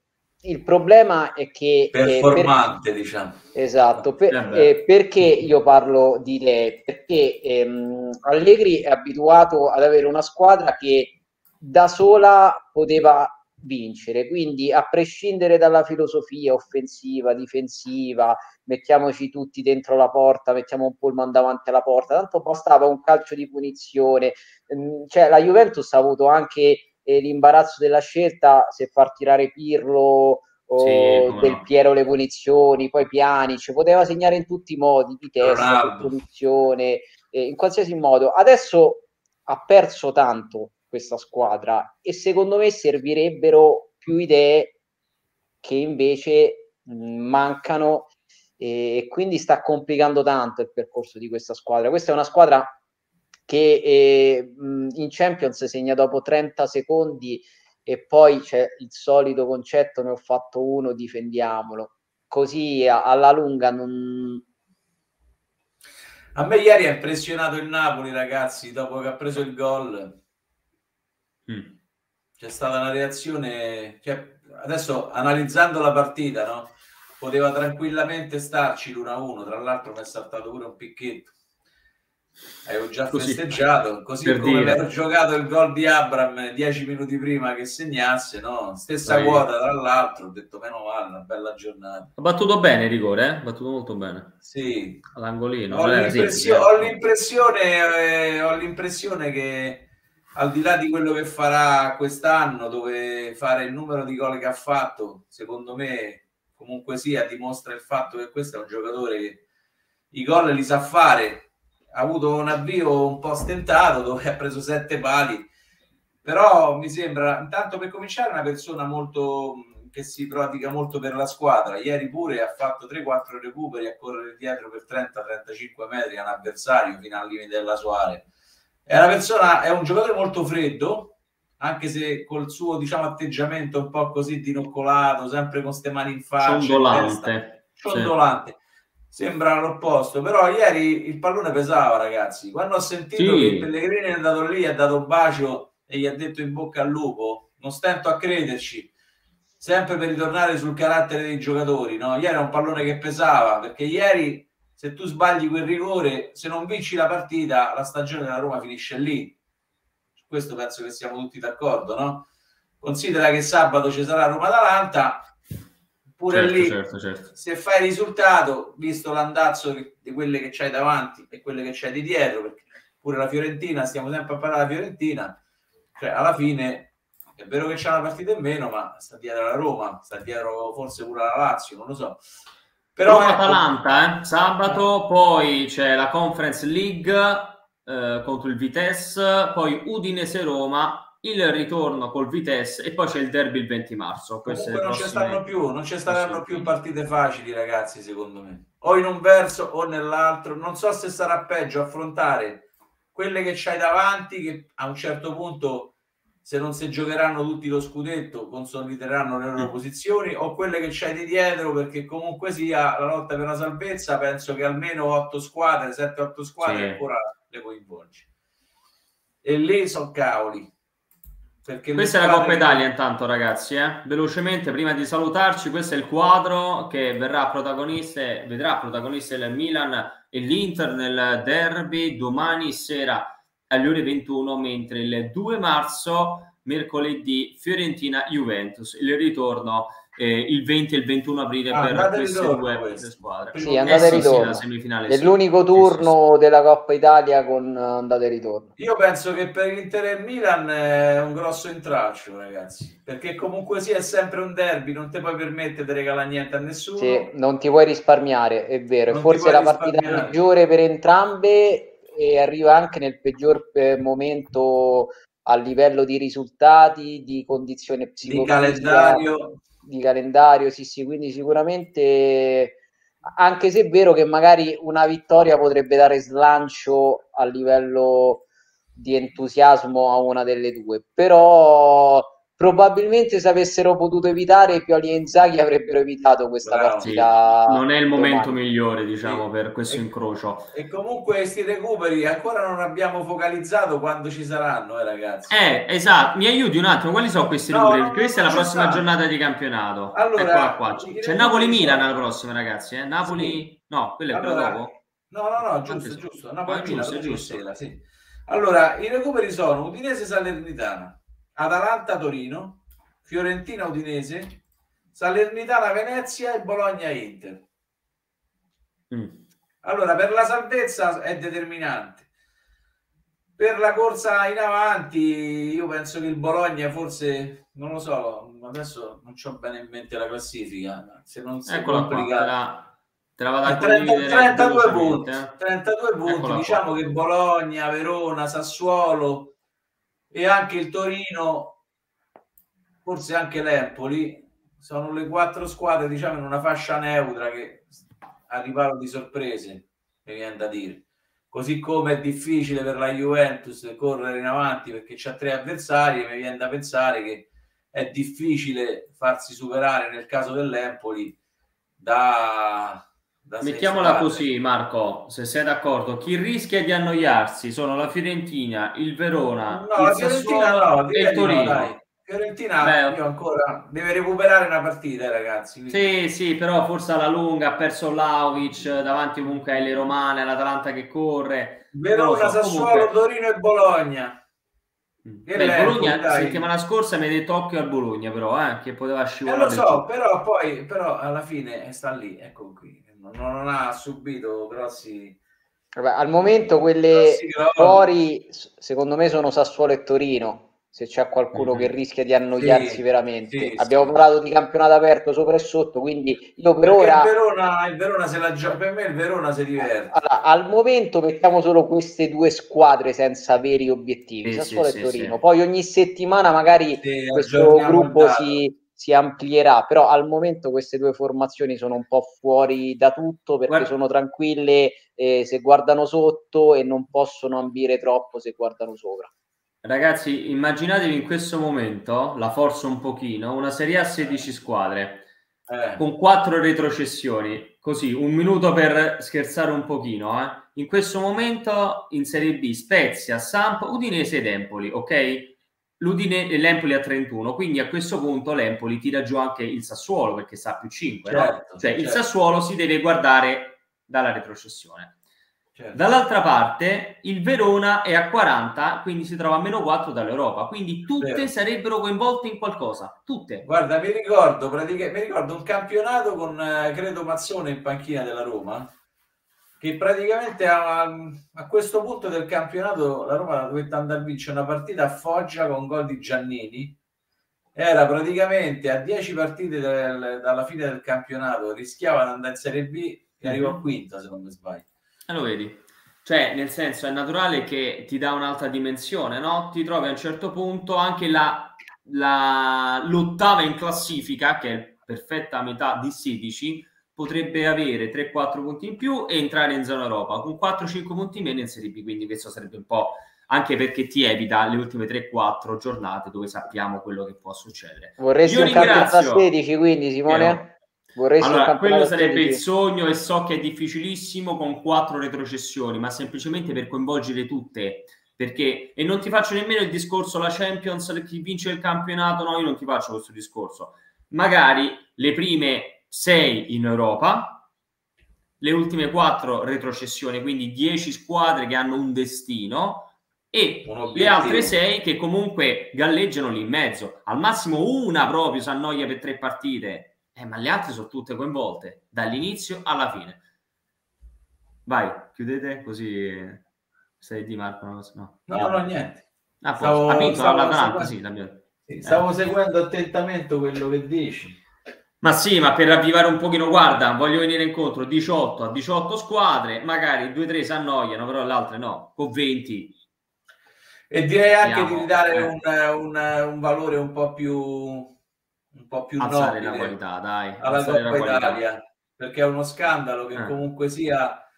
il problema è che... Performante, eh, per... diciamo. Esatto, per, eh, perché io parlo di lei? Perché ehm, Allegri è abituato ad avere una squadra che da sola poteva vincere, quindi a prescindere dalla filosofia offensiva, difensiva, mettiamoci tutti dentro la porta, mettiamo un pullman davanti alla porta, tanto bastava un calcio di punizione, ehm, cioè la Juventus ha avuto anche e l'imbarazzo della scelta se far tirare Pirlo o sì, del no. Piero le punizioni, poi Piani, ci poteva segnare in tutti i modi, di testa, punizione, eh, in qualsiasi modo. Adesso ha perso tanto questa squadra e secondo me servirebbero più idee che invece mh, mancano e quindi sta complicando tanto il percorso di questa squadra. Questa è una squadra che eh, in Champions segna dopo 30 secondi e poi c'è il solito concetto ne ho fatto uno, difendiamolo. Così alla lunga non... A me ieri ha impressionato il Napoli, ragazzi, dopo che ha preso il gol. Mm. C'è stata una reazione... Cioè, adesso analizzando la partita, no? Poteva tranquillamente starci l'1-1, tra l'altro mi è saltato pure un picchetto Avevo già così, festeggiato, così come dire. avevo giocato il gol di Abram dieci minuti prima che segnasse, no? Stessa Dai. quota tra l'altro, ho detto meno male, una bella giornata. Ha battuto bene il rigore, eh? Ha battuto molto bene. Sì. All'angolino. Ho, l'impressione, ho, l'impressione, eh, ho l'impressione che al di là di quello che farà quest'anno, dove fare il numero di gol che ha fatto, secondo me comunque sia, dimostra il fatto che questo è un giocatore che i gol li sa fare ha avuto un avvio un po' stentato dove ha preso sette pali, però mi sembra, intanto per cominciare, una persona molto che si pratica molto per la squadra. Ieri pure ha fatto 3-4 recuperi a correre dietro per 30-35 metri a un avversario fino al limite della sua area. È una persona, è un giocatore molto freddo, anche se col suo diciamo atteggiamento un po' così dinoccolato, sempre con ste mani in faccia, ciondolante. ciondolante. Sì sembra l'opposto, però ieri il pallone pesava, ragazzi. Quando ho sentito sì. che Pellegrini è andato lì, ha dato un bacio e gli ha detto in bocca al lupo, non stento a crederci, sempre per ritornare sul carattere dei giocatori, no? Ieri era un pallone che pesava, perché ieri se tu sbagli quel rigore, se non vinci la partita, la stagione della Roma finisce lì. Su questo penso che siamo tutti d'accordo, no? Considera che sabato ci sarà Roma-Atalanta, pure certo, lì certo, certo. se fai risultato visto l'andazzo di quelle che c'hai davanti e quelle che c'hai di dietro perché pure la Fiorentina, stiamo sempre a parlare della Fiorentina, cioè alla fine è vero che c'è una partita in meno, ma sta dietro la Roma, sta dietro forse pure la Lazio, non lo so. Però ecco... Atalanta, eh? sabato, poi c'è la Conference League eh, contro il Vitesse, poi Udinese-Roma, il ritorno col Vitesse e poi c'è il derby il 20 marzo. Comunque non ci stanno più, non ci saranno più partite facili, ragazzi, secondo me. O in un verso o nell'altro. Non so se sarà peggio affrontare quelle che c'hai davanti, che a un certo punto, se non si giocheranno tutti lo scudetto, consolideranno le loro mm. posizioni, o quelle che c'hai di dietro, perché comunque sia la lotta per la salvezza, penso che almeno 8 squadre, 7-8 squadre sì. ancora le coinvolgi. E lì sono cavoli perché questa è la Coppa Italia intanto ragazzi, eh? velocemente prima di salutarci, questo è il quadro che verrà protagonista, vedrà protagonista il Milan e l'Inter nel derby domani sera alle ore 21, mentre il 2 marzo, mercoledì, Fiorentina-Juventus, il ritorno eh, il 20 e il 21 aprile ah, per queste due queste squadre. Sì, andate e eh, ritorno. Sì, è l'unico turno sì, della Coppa Italia con andate e ritorno. Io penso che per l'Inter e Milan è un grosso intralcio, ragazzi, perché comunque sia è sempre un derby, non ti puoi permettere di regalare niente a nessuno. Sì, non ti puoi risparmiare, è vero, non forse è la partita peggiore per entrambe e arriva anche nel peggior eh, momento a livello di risultati, di condizione psicologica. Di calendario di calendario, sì, sì, quindi sicuramente anche se è vero che magari una vittoria potrebbe dare slancio a livello di entusiasmo a una delle due, però probabilmente se avessero potuto evitare Pioli e Inzaghi avrebbero evitato questa Bravo, partita. Sì. Non è il momento domani. migliore, diciamo, sì. per questo e, incrocio. E comunque questi recuperi ancora non abbiamo focalizzato quando ci saranno, eh, ragazzi. Eh, esatto. Mi aiuti un attimo, quali sono questi no, recuperi? Perché questa è la prossima sta. giornata di campionato. Allora, Eccola qua. C'è Napoli-Milan alla prossima, ragazzi. Eh? Napoli... Sì. No, quello è allora, dopo. No, no, no, giusto, Quanto... giusto. Napoli-Milan, giusto, giusto. Sera, sì. Allora, i recuperi sono Udinese-Salernitana Atalanta-Torino, Fiorentina-Udinese, Salernitana-Venezia e Bologna-Inter. Mm. Allora, per la salvezza è determinante. Per la corsa in avanti, io penso che il Bologna forse, non lo so, adesso non ho bene in mente la classifica, se non si Eccola complica... Te la vado a 30, 32 punti, 32 punti. Eccola diciamo qua. che Bologna, Verona, Sassuolo e anche il Torino, forse anche l'Empoli, sono le quattro squadre diciamo in una fascia neutra che arrivano di sorprese, mi viene da dire. Così come è difficile per la Juventus correre in avanti perché c'ha tre avversari, mi viene da pensare che è difficile farsi superare nel caso dell'Empoli da Mettiamola così, Marco, se sei d'accordo. Chi rischia di annoiarsi sono la Fiorentina, il Verona, no, il Fiorentina no, e il Torino. No, Fiorentina Beh, ancora deve recuperare una partita, ragazzi. Quindi. Sì, sì, però forse alla lunga ha perso Lauvic davanti comunque alle Romane, all'Atalanta che corre. Verona, so, Sassuolo, comunque... Torino e Bologna. Mm. Beh, Bologna la settimana scorsa mi hai detto occhio al Bologna, però, eh, che poteva scivolare. Eh, lo so, però poi però alla fine sta lì, ecco qui non ha subito grossi... Vabbè, al momento quelle fuori, secondo me, sono Sassuolo e Torino. Se c'è qualcuno mm-hmm. che rischia di annoiarsi sì, veramente, sì, abbiamo sì. parlato di campionato aperto sopra e sotto. Quindi io per Perché ora il Verona, il Verona se la gioca per me. Il Verona si diverte. Allora, al momento mettiamo solo queste due squadre senza veri obiettivi, Sassuolo e Torino. Poi ogni settimana magari questo gruppo si si amplierà, però al momento queste due formazioni sono un po' fuori da tutto perché Guarda. sono tranquille eh, se guardano sotto e non possono ambire troppo se guardano sopra. Ragazzi, immaginatevi in questo momento, la forza un pochino, una serie a 16 squadre eh. con quattro retrocessioni, così un minuto per scherzare un pochino. Eh. In questo momento in Serie B Spezia, Samp, Udinese ed Empoli, ok? l'Udine e l'Empoli a 31, quindi a questo punto l'Empoli tira giù anche il Sassuolo perché sta più 5, certo, no? cioè certo. il Sassuolo si deve guardare dalla retrocessione. Certo. Dall'altra parte il Verona è a 40, quindi si trova a meno 4 dall'Europa, quindi tutte Vero. sarebbero coinvolte in qualcosa, tutte. Guarda, mi ricordo, praticamente, mi ricordo un campionato con, eh, credo, Mazzone in panchina della Roma, che praticamente a, a, questo punto del campionato la Roma dovette andare a vincere una partita a Foggia con gol di Giannini. Era praticamente a 10 partite del, dalla fine del campionato rischiava di andare in Serie B e arrivò a quinta se non mi sbaglio. E lo vedi? Cioè nel senso è naturale che ti dà un'altra dimensione no? ti trovi a un certo punto anche la, la l'ottava in classifica che è perfetta metà di 16 potrebbe avere 3-4 punti in più e entrare in zona Europa con 4-5 punti meno in Serie B, quindi questo sarebbe un po' anche perché ti evita le ultime 3-4 giornate dove sappiamo quello che può succedere. Vorresti Io un campionato 16 quindi Simone? Eh, Vorresti allora, quello sarebbe il sogno e so che è difficilissimo con quattro retrocessioni, ma semplicemente per coinvolgere tutte perché e non ti faccio nemmeno il discorso la Champions chi vince il campionato no io non ti faccio questo discorso magari le prime 6 in Europa, le ultime 4 retrocessioni, quindi 10 squadre che hanno un destino e le altre 6 che comunque galleggiano lì in mezzo. Al massimo una proprio si annoia per tre partite, eh, ma le altre sono tutte coinvolte dall'inizio alla fine. Vai, chiudete così sei di Marco. No, no, no, no niente. Ah, stavo, ha vinto l'Atalanta, sì, sì, stavo eh. seguendo attentamente quello che dici. Ma sì, ma per avvivare un pochino, guarda, voglio venire incontro 18 a 18 squadre, magari 2-3 si annoiano, però le altre no, con 20. E direi anche Andiamo, di dare eh. un, un, un, valore un po' più un po' più alzare la qualità, dai, alla Coppa Italia, perché è uno scandalo che eh. comunque sia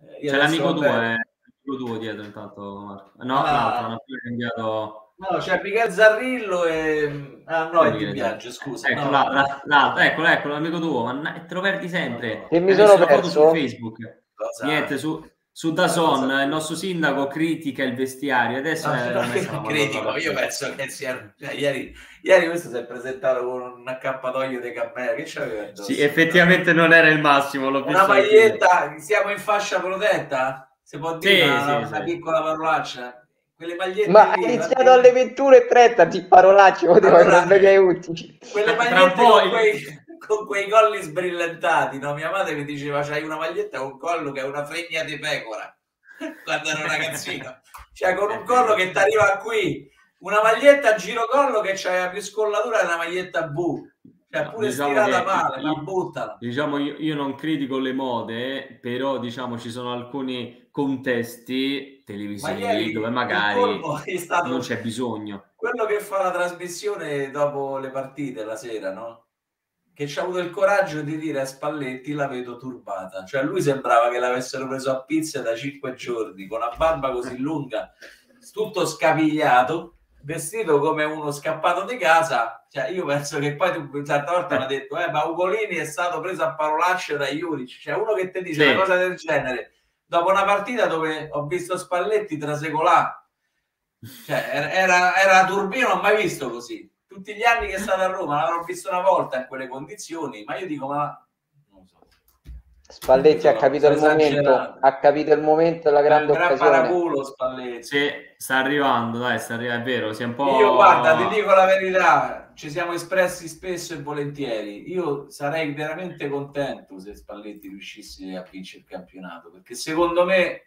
eh, C'è l'amico tuo, eh, l'amico tuo dietro intanto Marco. No, ah. l'altro non ha più cambiato No, c'è Miguel Zarrillo e... Ah no, è di viaggio, scusa. Ecco, no. la, la, la, eccolo, eccolo, l'amico tuo, ma te lo perdi sempre. Che mi sono perso? su Facebook. Cosa? Niente, su, su Dazon il nostro sindaco critica il vestiario. Adesso no, è no, critico, io penso che sia... Cioè, ieri, ieri questo si è presentato con un accappatoio dei cammelli. Che c'aveva Sì, effettivamente non era il massimo. una maglietta, siamo in fascia protetta? Si può dire sì, una, sì, una sì. piccola parolaccia? Quelle magliette ma ha iniziato alle 21.30 di parolacce poteva allora, essere utili quelle magliette con quei, con quei, colli sbrillantati no? mia madre mi diceva c'hai una maglietta con collo che è una fregna di pecora quando ero ragazzino cioè con un collo che ti arriva qui una maglietta a giro collo che c'ha più scollatura della maglietta bu cioè pure diciamo stirata male, ma buttala. Diciamo, io, io, non critico le mode, però diciamo ci sono alcuni contesti televisivi ma dove magari stato... non c'è bisogno. Quello che fa la trasmissione dopo le partite la sera, no? Che ci ha avuto il coraggio di dire a Spalletti la vedo turbata. Cioè lui sembrava che l'avessero preso a pizza da cinque giorni, con la barba così lunga, tutto scapigliato vestito come uno scappato di casa, cioè io penso che poi tu una certa volta mi ha detto, eh, ma Ugolini è stato preso a parolacce da Juric, cioè uno che ti dice sì. una cosa del genere, dopo una partita dove ho visto Spalletti trasecolà, cioè era, era Turbino, non ho mai visto così. Tutti gli anni che è stato a Roma l'avrò visto una volta in quelle condizioni, ma io dico, ma Spalletti ha capito il momento, ha capito il momento la grande gran occasione. Paraculo, Spalletti. Sì, sta arrivando, dai, sta arrivando, è vero, si è un po'... Io guarda, ti dico la verità, ci siamo espressi spesso e volentieri. Io sarei veramente contento se Spalletti riuscisse a vincere il campionato, perché secondo me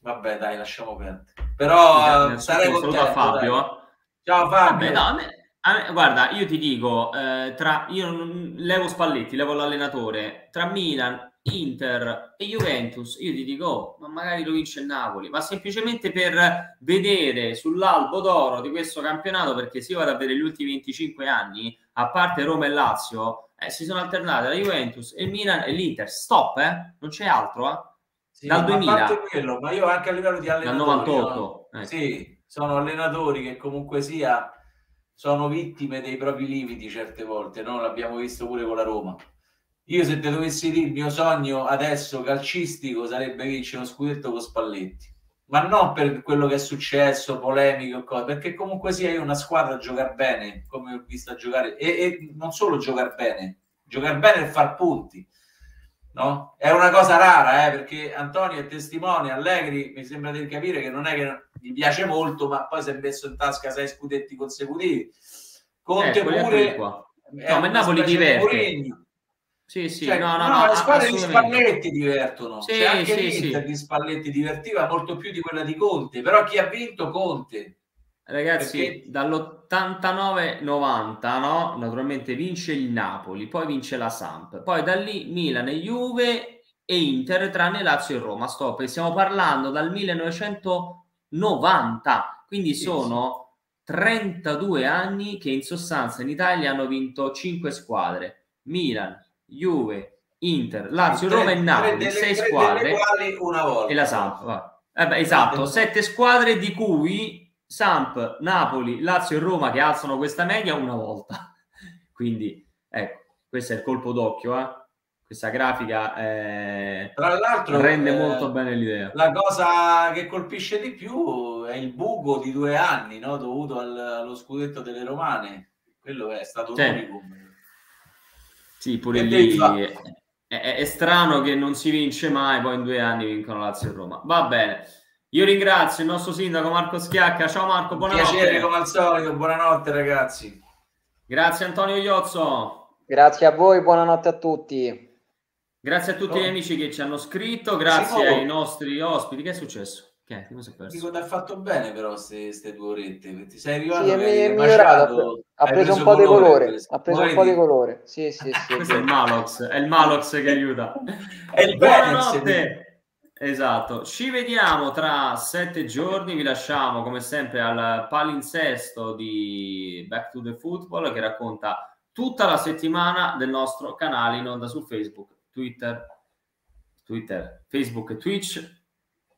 Vabbè, dai, lasciamo perdere. Però uh, sarei contento. Fabio. Dai. Ciao Fabio. Vabbè, no, Ah, guarda, io ti dico, eh, tra, io levo Spalletti, levo l'allenatore, tra Milan, Inter e Juventus, io ti dico, oh, ma magari lo vince il Napoli, ma semplicemente per vedere sull'albo d'oro di questo campionato, perché se io vado a vedere gli ultimi 25 anni, a parte Roma e Lazio, eh, si sono alternate la Juventus, il Milan e l'Inter. Stop, eh? Non c'è altro, eh? Sì, Dal 2000. Quello, ma io anche a livello di allenatori... Dal 98. No? Eh. Sì, sono allenatori che comunque sia sono vittime dei propri limiti certe volte, no? l'abbiamo visto pure con la Roma. Io se te dovessi dire il mio sogno adesso calcistico sarebbe vincere uno scudetto con Spalletti, ma non per quello che è successo, polemiche o cose, perché comunque sia io una squadra a giocare bene, come ho visto giocare, e, e non solo giocare bene, giocare bene e far punti no? È una cosa rara, eh, perché Antonio è testimone, Allegri mi sembra di capire che non è che gli piace molto, ma poi si è messo in tasca sei scudetti consecutivi. Conte eh, pure... No, ma Napoli diverte. Sì, sì, cioè, no, no, no, no, le squadre di Spalletti divertono. Sì, cioè, anche sì, l'Inter sì. di Spalletti divertiva molto più di quella di Conte, però chi ha vinto Conte. Ragazzi, Perché- dall'89-90, no? Naturalmente vince il Napoli, poi vince la Samp, poi da lì Milan e Juve e Inter, tranne Lazio e Roma. Stop, e stiamo parlando dal 1990, quindi Sì, sono 32 anni che in sostanza in Italia hanno vinto 5 squadre: Milan, Juve, Inter, Lazio, Tre- Roma e Napoli, delle- 6 tre squadre e la Samp. Eh beh, esatto, Ah, sette squadre di cui Samp, Napoli, Lazio e Roma che alzano questa media una volta. Quindi, ecco, questo è il colpo d'occhio, eh. Questa grafica eh, Tra l'altro rende eh, molto bene l'idea. La cosa che colpisce di più è il buco di due anni no? dovuto al- allo scudetto delle romane. Quello è stato Sì. un unicum. Sì, pure lì è, è- è strano che non si vince mai, poi in due anni vincono Lazio e Roma. Va bene. Io ringrazio il nostro sindaco Marco Schiacca. Ciao Marco, buonanotte. Piacere come al solito, buonanotte ragazzi. Grazie Antonio Iozzo. Grazie a voi, buonanotte a tutti. Grazie a tutti Oh. gli amici che ci hanno scritto, grazie ai nostri ospiti. Che è successo? Che? Dico, ti ha fatto bene però queste due orette. Ti sei arrivato Sì, è migliorato, ha hai preso un po' di colore, preso. ha preso un po' di colore. Sì, sì, sì. Questo è il Malox, è il Malox che aiuta. È il. Buonanotte. Esatto, ci vediamo tra sette giorni, vi lasciamo come sempre al palinsesto di Back to the Football che racconta tutta la settimana del nostro canale in onda su Facebook, Twitter, Twitter, Facebook e Twitch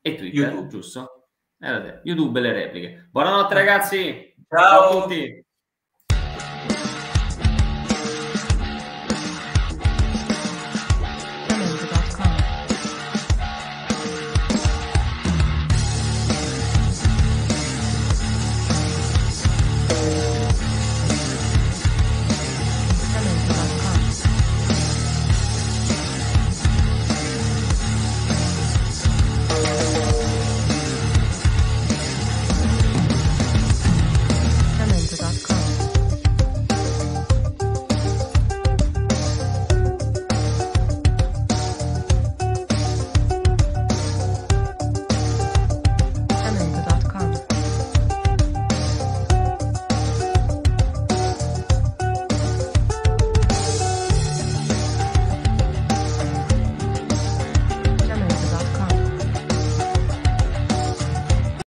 e Twitter, YouTube. giusto? Eh, YouTube e le repliche. Buonanotte ragazzi, Ciao. ciao a tutti.